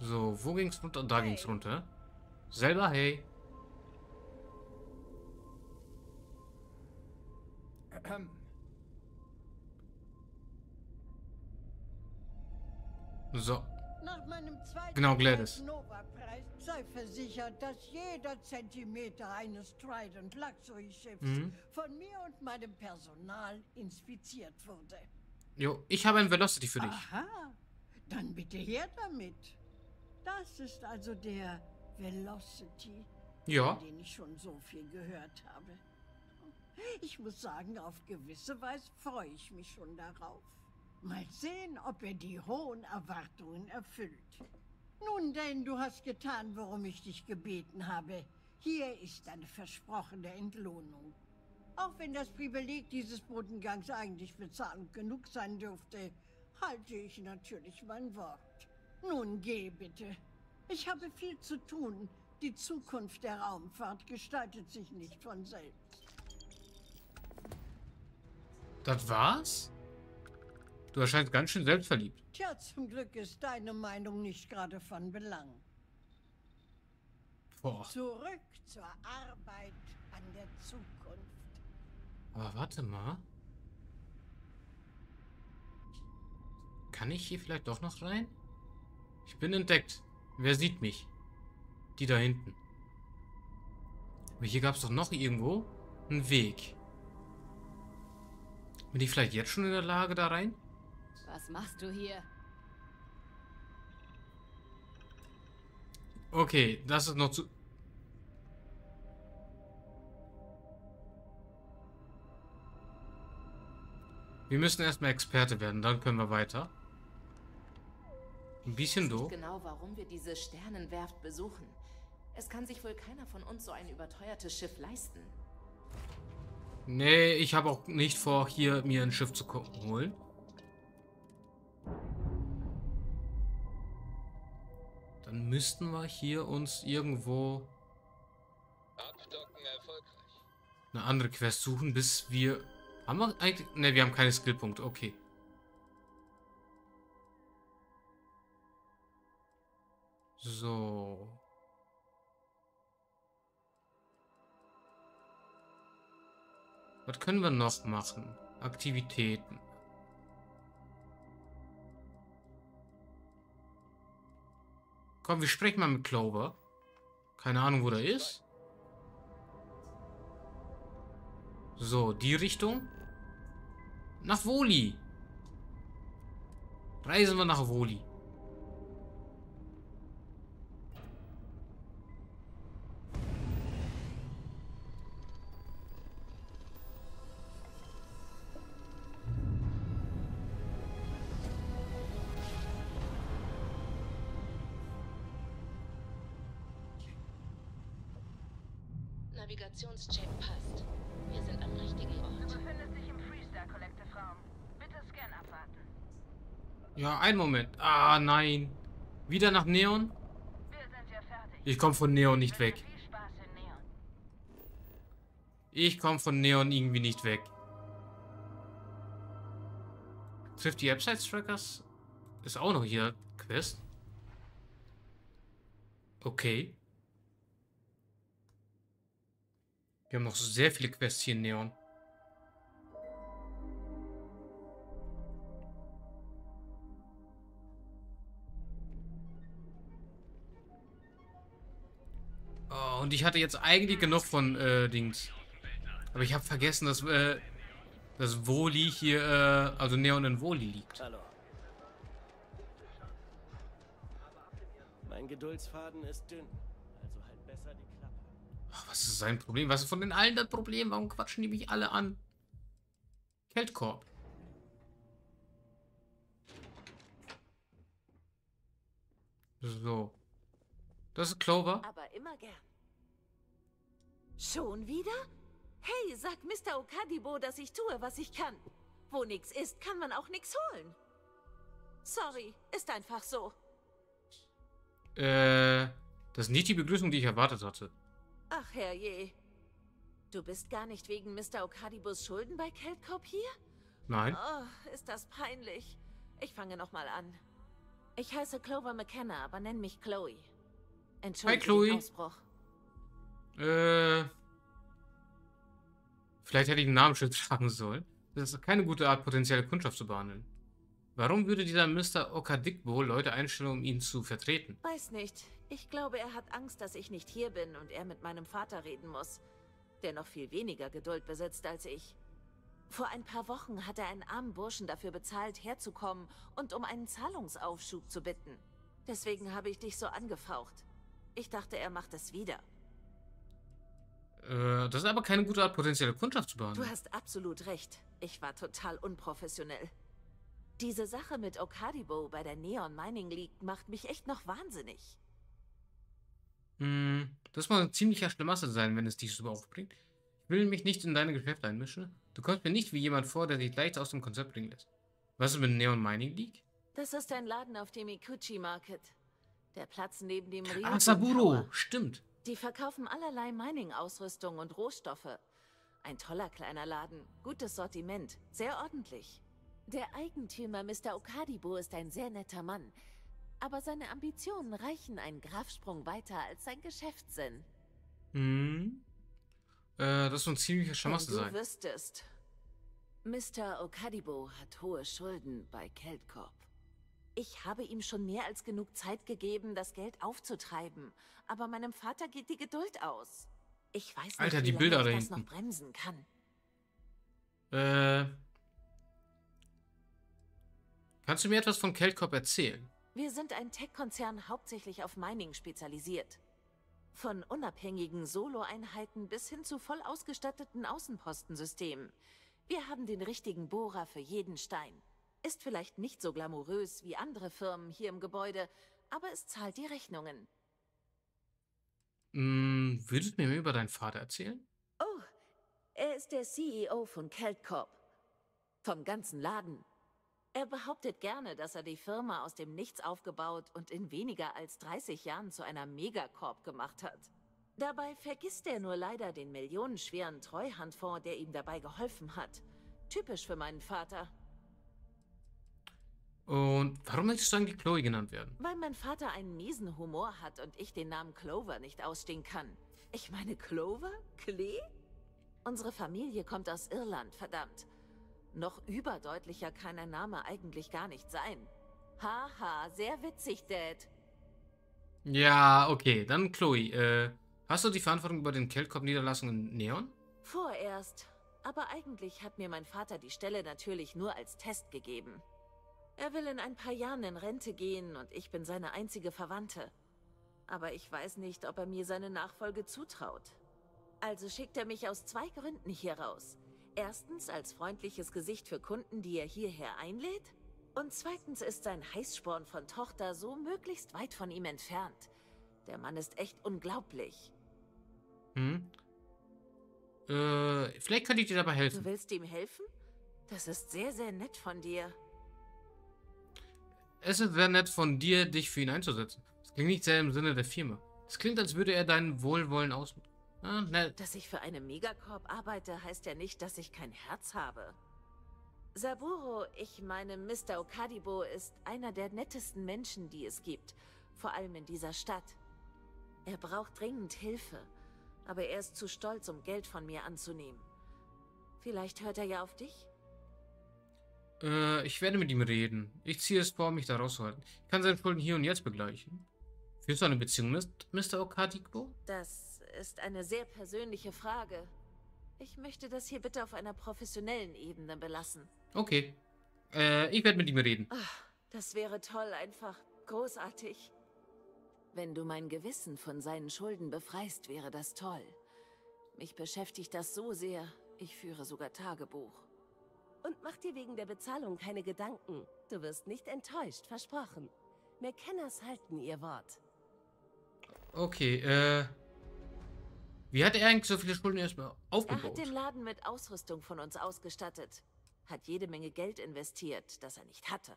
A: So, wo ging's runter? Da ging's runter. Selber, hey. So.
P: Nach meinem zweiten
A: Genau, Gladys.
P: Sei versichert, dass jeder Zentimeter eines Trident Luxury Schiffs
A: Mhm.
P: von mir und meinem Personal inspiziert wurde.
A: Jo, ich habe ein Velocity für dich.
P: Aha, dann bitte her damit. Das ist also der Velocity,
A: Ja.
P: von dem ich schon so viel gehört habe. Ich muss sagen, auf gewisse Weise freue ich mich schon darauf. Mal sehen, ob er die hohen Erwartungen erfüllt. Nun denn, du hast getan, worum ich dich gebeten habe. Hier ist deine versprochene Entlohnung. Auch wenn das Privileg dieses Bodengangs eigentlich bezahlend genug sein dürfte, halte ich natürlich mein Wort. Nun geh bitte. Ich habe viel zu tun. Die Zukunft der Raumfahrt gestaltet sich nicht von selbst.
A: Das war's? Du erscheinst ganz schön selbstverliebt.
P: Tja, zum Glück ist deine Meinung nicht gerade von Belang.
A: Boah.
P: Zurück zur Arbeit an der Zukunft.
A: Aber warte mal. Kann ich hier vielleicht doch noch rein? Ich bin entdeckt. Wer sieht mich? Die da hinten. Aber hier gab es doch noch irgendwo einen Weg. Bin ich vielleicht jetzt schon in der Lage da rein?
T: Was machst du hier?
A: Okay, das ist noch zu... Wir müssen erstmal Experte werden, dann können wir weiter. Ein bisschen doof.
L: genau, warum wir diese Sternenwerft besuchen. Es kann sich wohl keiner von uns so ein überteuertes Schiff leisten.
A: Nee, ich habe auch nicht vor, hier mir ein Schiff zu holen. Dann müssten wir hier uns irgendwo eine andere Quest suchen, bis wir... Haben wir eigentlich... Ne, wir haben keine Skillpunkte. Okay. So. Was können wir noch machen? Aktivitäten. Komm, wir sprechen mal mit Clover. Keine Ahnung, wo der ist. So, die Richtung. Nach Woli. Reisen wir nach Woli. Einen Moment. Ah, nein. Wieder nach Neon? Ich komme von Neon nicht weg. Ich komme von Neon irgendwie nicht weg. Trifft die Websites-Trackers? Ist auch noch hier Quest. Okay. Wir haben noch sehr viele Quests hier in Neon. Oh, und ich hatte jetzt eigentlich genug von äh, Dings. Aber ich habe vergessen, dass, äh, dass Woli hier, äh, also Neon in Woli liegt.
Q: Hallo. Mein Geduldsfaden ist dünn, also halt besser die Klappe.
A: Ach, was ist sein Problem? Was ist von den allen das Problem? Warum quatschen die mich alle an? Keltkorb. So. Das ist Clover.
B: Aber immer gern. Schon wieder? Hey, sag Mr. Okadibo, dass ich tue, was ich kann. Wo nix ist, kann man auch nix holen. Sorry, ist einfach so.
A: Äh, das ist nicht die Begrüßung, die ich erwartet hatte.
B: Ach herrje. Du bist gar nicht wegen Mr. Okadibos Schulden bei Keltcorp hier?
A: Nein.
B: Oh, ist das peinlich. Ich fange nochmal an. Ich heiße Clover McKenna, aber nenn mich Chloe. Entschuldige
A: Chloe.
B: den Ausbruch.
A: Äh. Vielleicht hätte ich ein Namensschild tragen sollen. Das ist keine gute Art, potenzielle Kundschaft zu behandeln. Warum würde dieser Mr. Okadikbo Leute einstellen, um ihn zu vertreten?
U: Weiß nicht. Ich glaube, er hat Angst, dass ich nicht hier bin und er mit meinem Vater reden muss, der noch viel weniger Geduld besitzt als ich. Vor ein paar Wochen hat er einen armen Burschen dafür bezahlt, herzukommen und um einen Zahlungsaufschub zu bitten. Deswegen habe ich dich so angefaucht. Ich dachte, er macht es wieder.
A: Das ist aber keine gute Art, potenzielle Kundschaft zu behandeln.
U: Du hast absolut recht. Ich war total unprofessionell. Diese Sache mit Okadibo bei der Neon Mining League macht mich echt noch wahnsinnig.
A: Hm, das muss ein ziemlicher Schlamassel sein, wenn es dich so aufbringt. Ich will mich nicht in deine Geschäfte einmischen. Du kommst mir nicht wie jemand vor, der dich leicht aus dem Konzept bringen lässt. Was ist mit Neon Mining League?
U: Das ist ein Laden auf dem Ikuchi Market. Der Platz neben dem Rio.
A: Ah, Saburo, stimmt.
U: Die verkaufen allerlei Mining-Ausrüstung und Rohstoffe. Ein toller kleiner Laden, gutes Sortiment, sehr ordentlich. Der Eigentümer Mr. Okadibo ist ein sehr netter Mann, aber seine Ambitionen reichen einen Grafsprung weiter als sein Geschäftssinn.
A: Hm. Äh, das ist ein ziemlicher Schamaste sein.
U: Du wüsstest. Mr. Okadibo hat hohe Schulden bei Keltcorp. Ich habe ihm schon mehr als genug Zeit gegeben, das Geld aufzutreiben. Aber meinem Vater geht die Geduld aus. Ich weiß nicht,
A: Alter,
U: wie
A: die Bilder
U: lange
A: da
U: ich das noch bremsen kann.
A: Äh. Kannst du mir etwas von Keltcorp erzählen?
U: Wir sind ein Tech-Konzern hauptsächlich auf Mining spezialisiert. Von unabhängigen Solo-Einheiten bis hin zu voll ausgestatteten Außenpostensystemen. Wir haben den richtigen Bohrer für jeden Stein. Ist vielleicht nicht so glamourös wie andere Firmen hier im Gebäude, aber es zahlt die Rechnungen.
A: Hm, würdest du mir mehr über deinen Vater erzählen?
U: Oh, er ist der CEO von Keltcorp. Vom ganzen Laden. Er behauptet gerne, dass er die Firma aus dem Nichts aufgebaut und in weniger als 30 Jahren zu einer Megacorp gemacht hat. Dabei vergisst er nur leider den millionenschweren Treuhandfonds, der ihm dabei geholfen hat. Typisch für meinen Vater.
A: Und warum möchtest du eigentlich Chloe genannt werden?
U: Weil mein Vater einen miesen Humor hat und ich den Namen Clover nicht ausstehen kann. Ich meine Clover? Klee? Unsere Familie kommt aus Irland, verdammt. Noch überdeutlicher kann ein Name eigentlich gar nicht sein. Haha, sehr witzig, Dad.
A: Ja, okay, dann Chloe. Äh, hast du die Verantwortung über den Keltcorp-Niederlassung in Neon?
U: Vorerst. Aber eigentlich hat mir mein Vater die Stelle natürlich nur als Test gegeben. Er will in ein paar Jahren in Rente gehen und ich bin seine einzige Verwandte. Aber ich weiß nicht, ob er mir seine Nachfolge zutraut. Also schickt er mich aus zwei Gründen hier raus. Erstens als freundliches Gesicht für Kunden, die er hierher einlädt. Und zweitens ist sein Heißsporn von Tochter so möglichst weit von ihm entfernt. Der Mann ist echt unglaublich.
A: Hm. Äh, vielleicht könnte ich dir dabei
U: Du
A: helfen.
U: willst ihm helfen? Das ist sehr, sehr nett von dir.
A: Es ist sehr nett von dir, dich für ihn einzusetzen. Das klingt nicht sehr im Sinne der Firma. Es klingt, als würde er dein Wohlwollen aus... Ah,
U: Dass ich für eine Megacorp arbeite, heißt ja nicht, dass ich kein Herz habe. Saburo, ich meine Mr. Okadibo, ist einer der nettesten Menschen, die es gibt. Vor allem in dieser Stadt. Er braucht dringend Hilfe. Aber er ist zu stolz, um Geld von mir anzunehmen. Vielleicht hört er ja auf dich?
A: Äh, ich werde mit ihm reden. Ich ziehe es vor, mich da rauszuhalten. Ich kann seine Schulden hier und jetzt begleichen. Führst du eine Beziehung mit Mr. Okadikbo?
U: Das ist eine sehr persönliche Frage. Ich möchte das hier bitte auf einer professionellen Ebene belassen.
A: Okay. Äh, ich werde mit ihm reden.
U: Ach, das wäre toll, einfach großartig. Wenn du mein Gewissen von seinen Schulden befreist, wäre das toll. Mich beschäftigt das so sehr, ich führe sogar Tagebuch.
V: Und mach dir wegen der Bezahlung keine Gedanken. Du wirst nicht enttäuscht, versprochen. McKenners halten ihr Wort.
A: Okay, äh... Wie hat er eigentlich so viele Schulden erstmal
U: Er hat
A: aufgebaut?
U: den Laden mit Ausrüstung von uns ausgestattet, hat jede Menge Geld investiert, das er nicht hatte.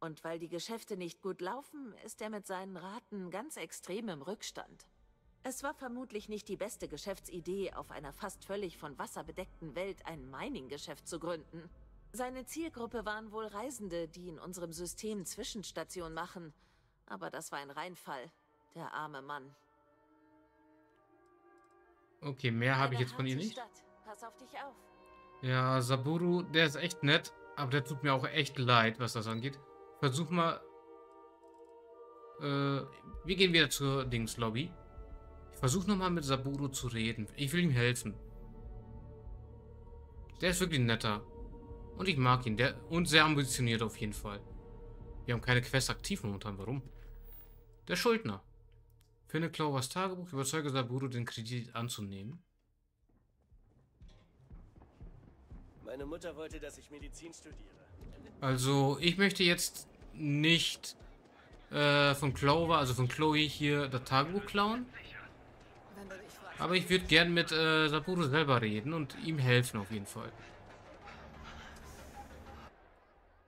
U: Und weil die Geschäfte nicht gut laufen, ist er mit seinen Raten ganz extrem im Rückstand. Es war vermutlich nicht die beste Geschäftsidee, auf einer fast völlig von Wasser bedeckten Welt ein Mining-Geschäft zu gründen. Seine Zielgruppe waren wohl Reisende, die in unserem System Zwischenstation machen. Aber das war ein Reinfall. Der arme Mann.
A: Okay, mehr habe ich jetzt von ihr nicht.
U: Stadt. Pass auf dich auf.
A: Ja, Saburo, der ist echt nett, aber der tut mir auch echt leid, was das angeht. Versuch mal... Äh, wir gehen wieder zur Dings-Lobby. Ich versuche nochmal mit Saburo zu reden. Ich will ihm helfen. Der ist wirklich netter. Und ich mag ihn. Der, und sehr ambitioniert auf jeden Fall. Wir haben keine Quest aktiv momentan. Warum? Der Schuldner. Finde Clovers Tagebuch. Überzeuge Saburo, den Kredit anzunehmen.
Q: Meine Mutter wollte, dass ich Medizin studiere.
A: Also, ich möchte jetzt nicht äh, von Clover, also von Chloe hier das Tagebuch klauen. Aber ich würde gern mit äh, Saburo selber reden und ihm helfen auf jeden Fall.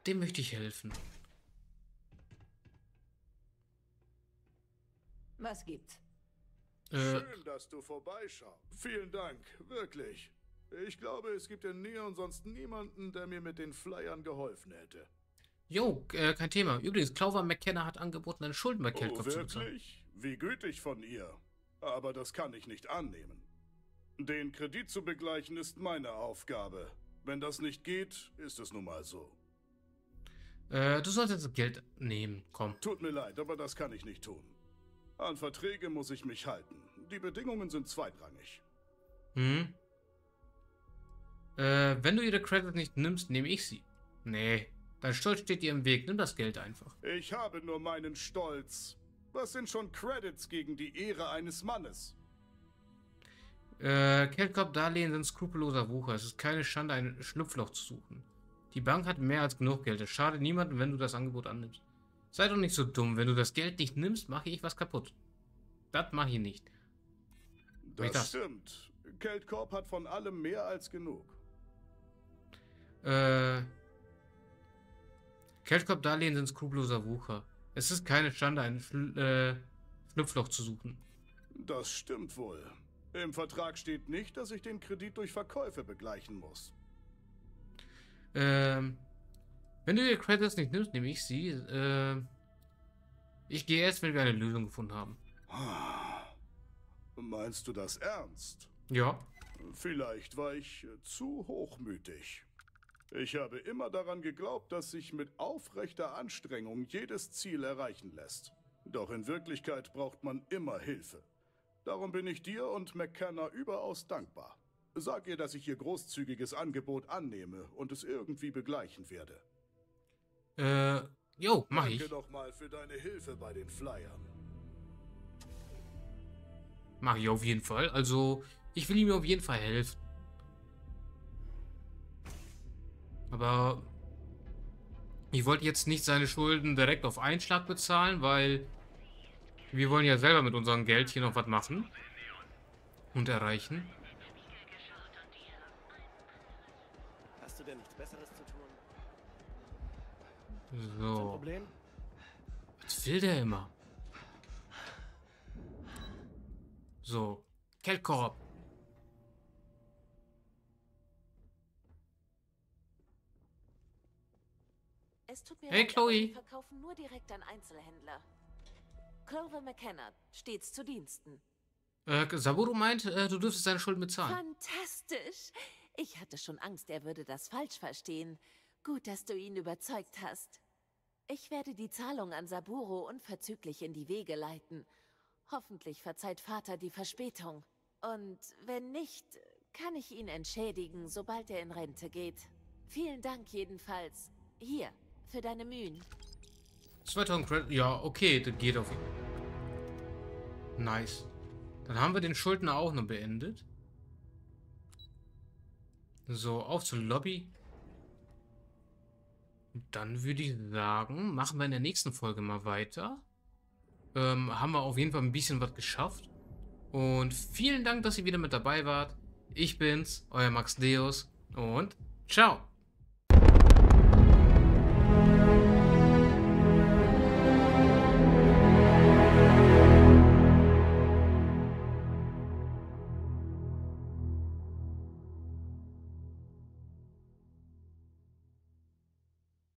A: Dem möchte ich helfen.
N: Was gibt's?
A: Äh,
M: Schön, dass du vorbeischaust. Vielen Dank, wirklich. Ich glaube, es gibt in Neon sonst niemanden, der mir mit den Flyern geholfen hätte.
A: Jo, äh, kein Thema. Übrigens, Clover McKenna hat angeboten, eine Schulden bei Kelkopf
M: oh,
A: zu bezahlen.
M: wirklich? Wie gütig von ihr. Aber das kann ich nicht annehmen. Den Kredit zu begleichen ist meine Aufgabe. Wenn das nicht geht, ist es nun mal so.
A: Äh, du solltest das Geld nehmen, komm.
M: Tut mir leid, aber das kann ich nicht tun. An Verträge muss ich mich halten. Die Bedingungen sind zweitrangig.
A: Hm? Äh, wenn du ihre Credits nicht nimmst, nehme ich sie. Nee, dein Stolz steht dir im Weg. Nimm das Geld einfach.
M: Ich habe nur meinen Stolz. Was sind schon Credits gegen die Ehre eines Mannes?
A: Äh, Geldkorb-Darlehen sind skrupelloser Wucher. Es ist keine Schande, ein Schlupfloch zu suchen. Die Bank hat mehr als genug Geld. Es schadet niemandem, wenn du das Angebot annimmst. Sei doch nicht so dumm. Wenn du das Geld nicht nimmst, mache ich was kaputt. Das mache ich nicht.
M: Das, das stimmt. Geldkorb hat von allem mehr als genug.
A: Äh. Geldkorb-Darlehen sind skrupelloser Wucher. Es ist keine Schande, ein Schl äh, Schlupfloch zu suchen.
M: Das stimmt wohl. Im Vertrag steht nicht, dass ich den Kredit durch Verkäufe begleichen muss.
A: Ähm, wenn du die Credits nicht nimmst, nehme ich sie. Äh, ich gehe erst, wenn wir eine Lösung gefunden haben.
M: Meinst du das ernst?
A: Ja.
M: Vielleicht war ich zu hochmütig. Ich habe immer daran geglaubt, dass sich mit aufrechter Anstrengung jedes Ziel erreichen lässt. Doch in Wirklichkeit braucht man immer Hilfe. Darum bin ich dir und McKenna überaus dankbar. Sag ihr, dass ich ihr großzügiges Angebot annehme und es irgendwie begleichen werde.
A: Äh, jo, mach ich.
M: Danke nochmal für deine Hilfe bei den Flyern.
A: Mach ich auf jeden Fall. Also, ich will ihm auf jeden Fall helfen. Aber ich wollte jetzt nicht seine Schulden direkt auf einen Schlag bezahlen, weil wir wollen ja selber mit unserem Geld hier noch was machen und erreichen.
Q: Hast du denn nichts Besseres zu tun?
A: So. Was will der immer? So. Geldkorb.
U: Es tut mir
A: Hey,
U: leid,
A: Chloe.
U: wir verkaufen nur direkt an Einzelhändler. Clover McKenna, stets zu Diensten.
A: Äh, Saburo meint, äh, du dürftest seine Schulden bezahlen.
U: Fantastisch. Ich hatte schon Angst, er würde das falsch verstehen. Gut, dass du ihn überzeugt hast. Ich werde die Zahlung an Saburo unverzüglich in die Wege leiten. Hoffentlich verzeiht Vater die Verspätung. Und wenn nicht, kann ich ihn entschädigen, sobald er in Rente geht. Vielen Dank jedenfalls. Hier, für deine Mühen.
A: 2000 Credit. Ja, okay, das geht auf jeden. Nice. Dann haben wir den Schuldner auch noch beendet. So, auf zur Lobby. Dann würde ich sagen, machen wir in der nächsten Folge mal weiter. Ähm, haben wir auf jeden Fall ein bisschen was geschafft. Und vielen Dank, dass ihr wieder mit dabei wart. Ich bin's, euer Max Deus und ciao.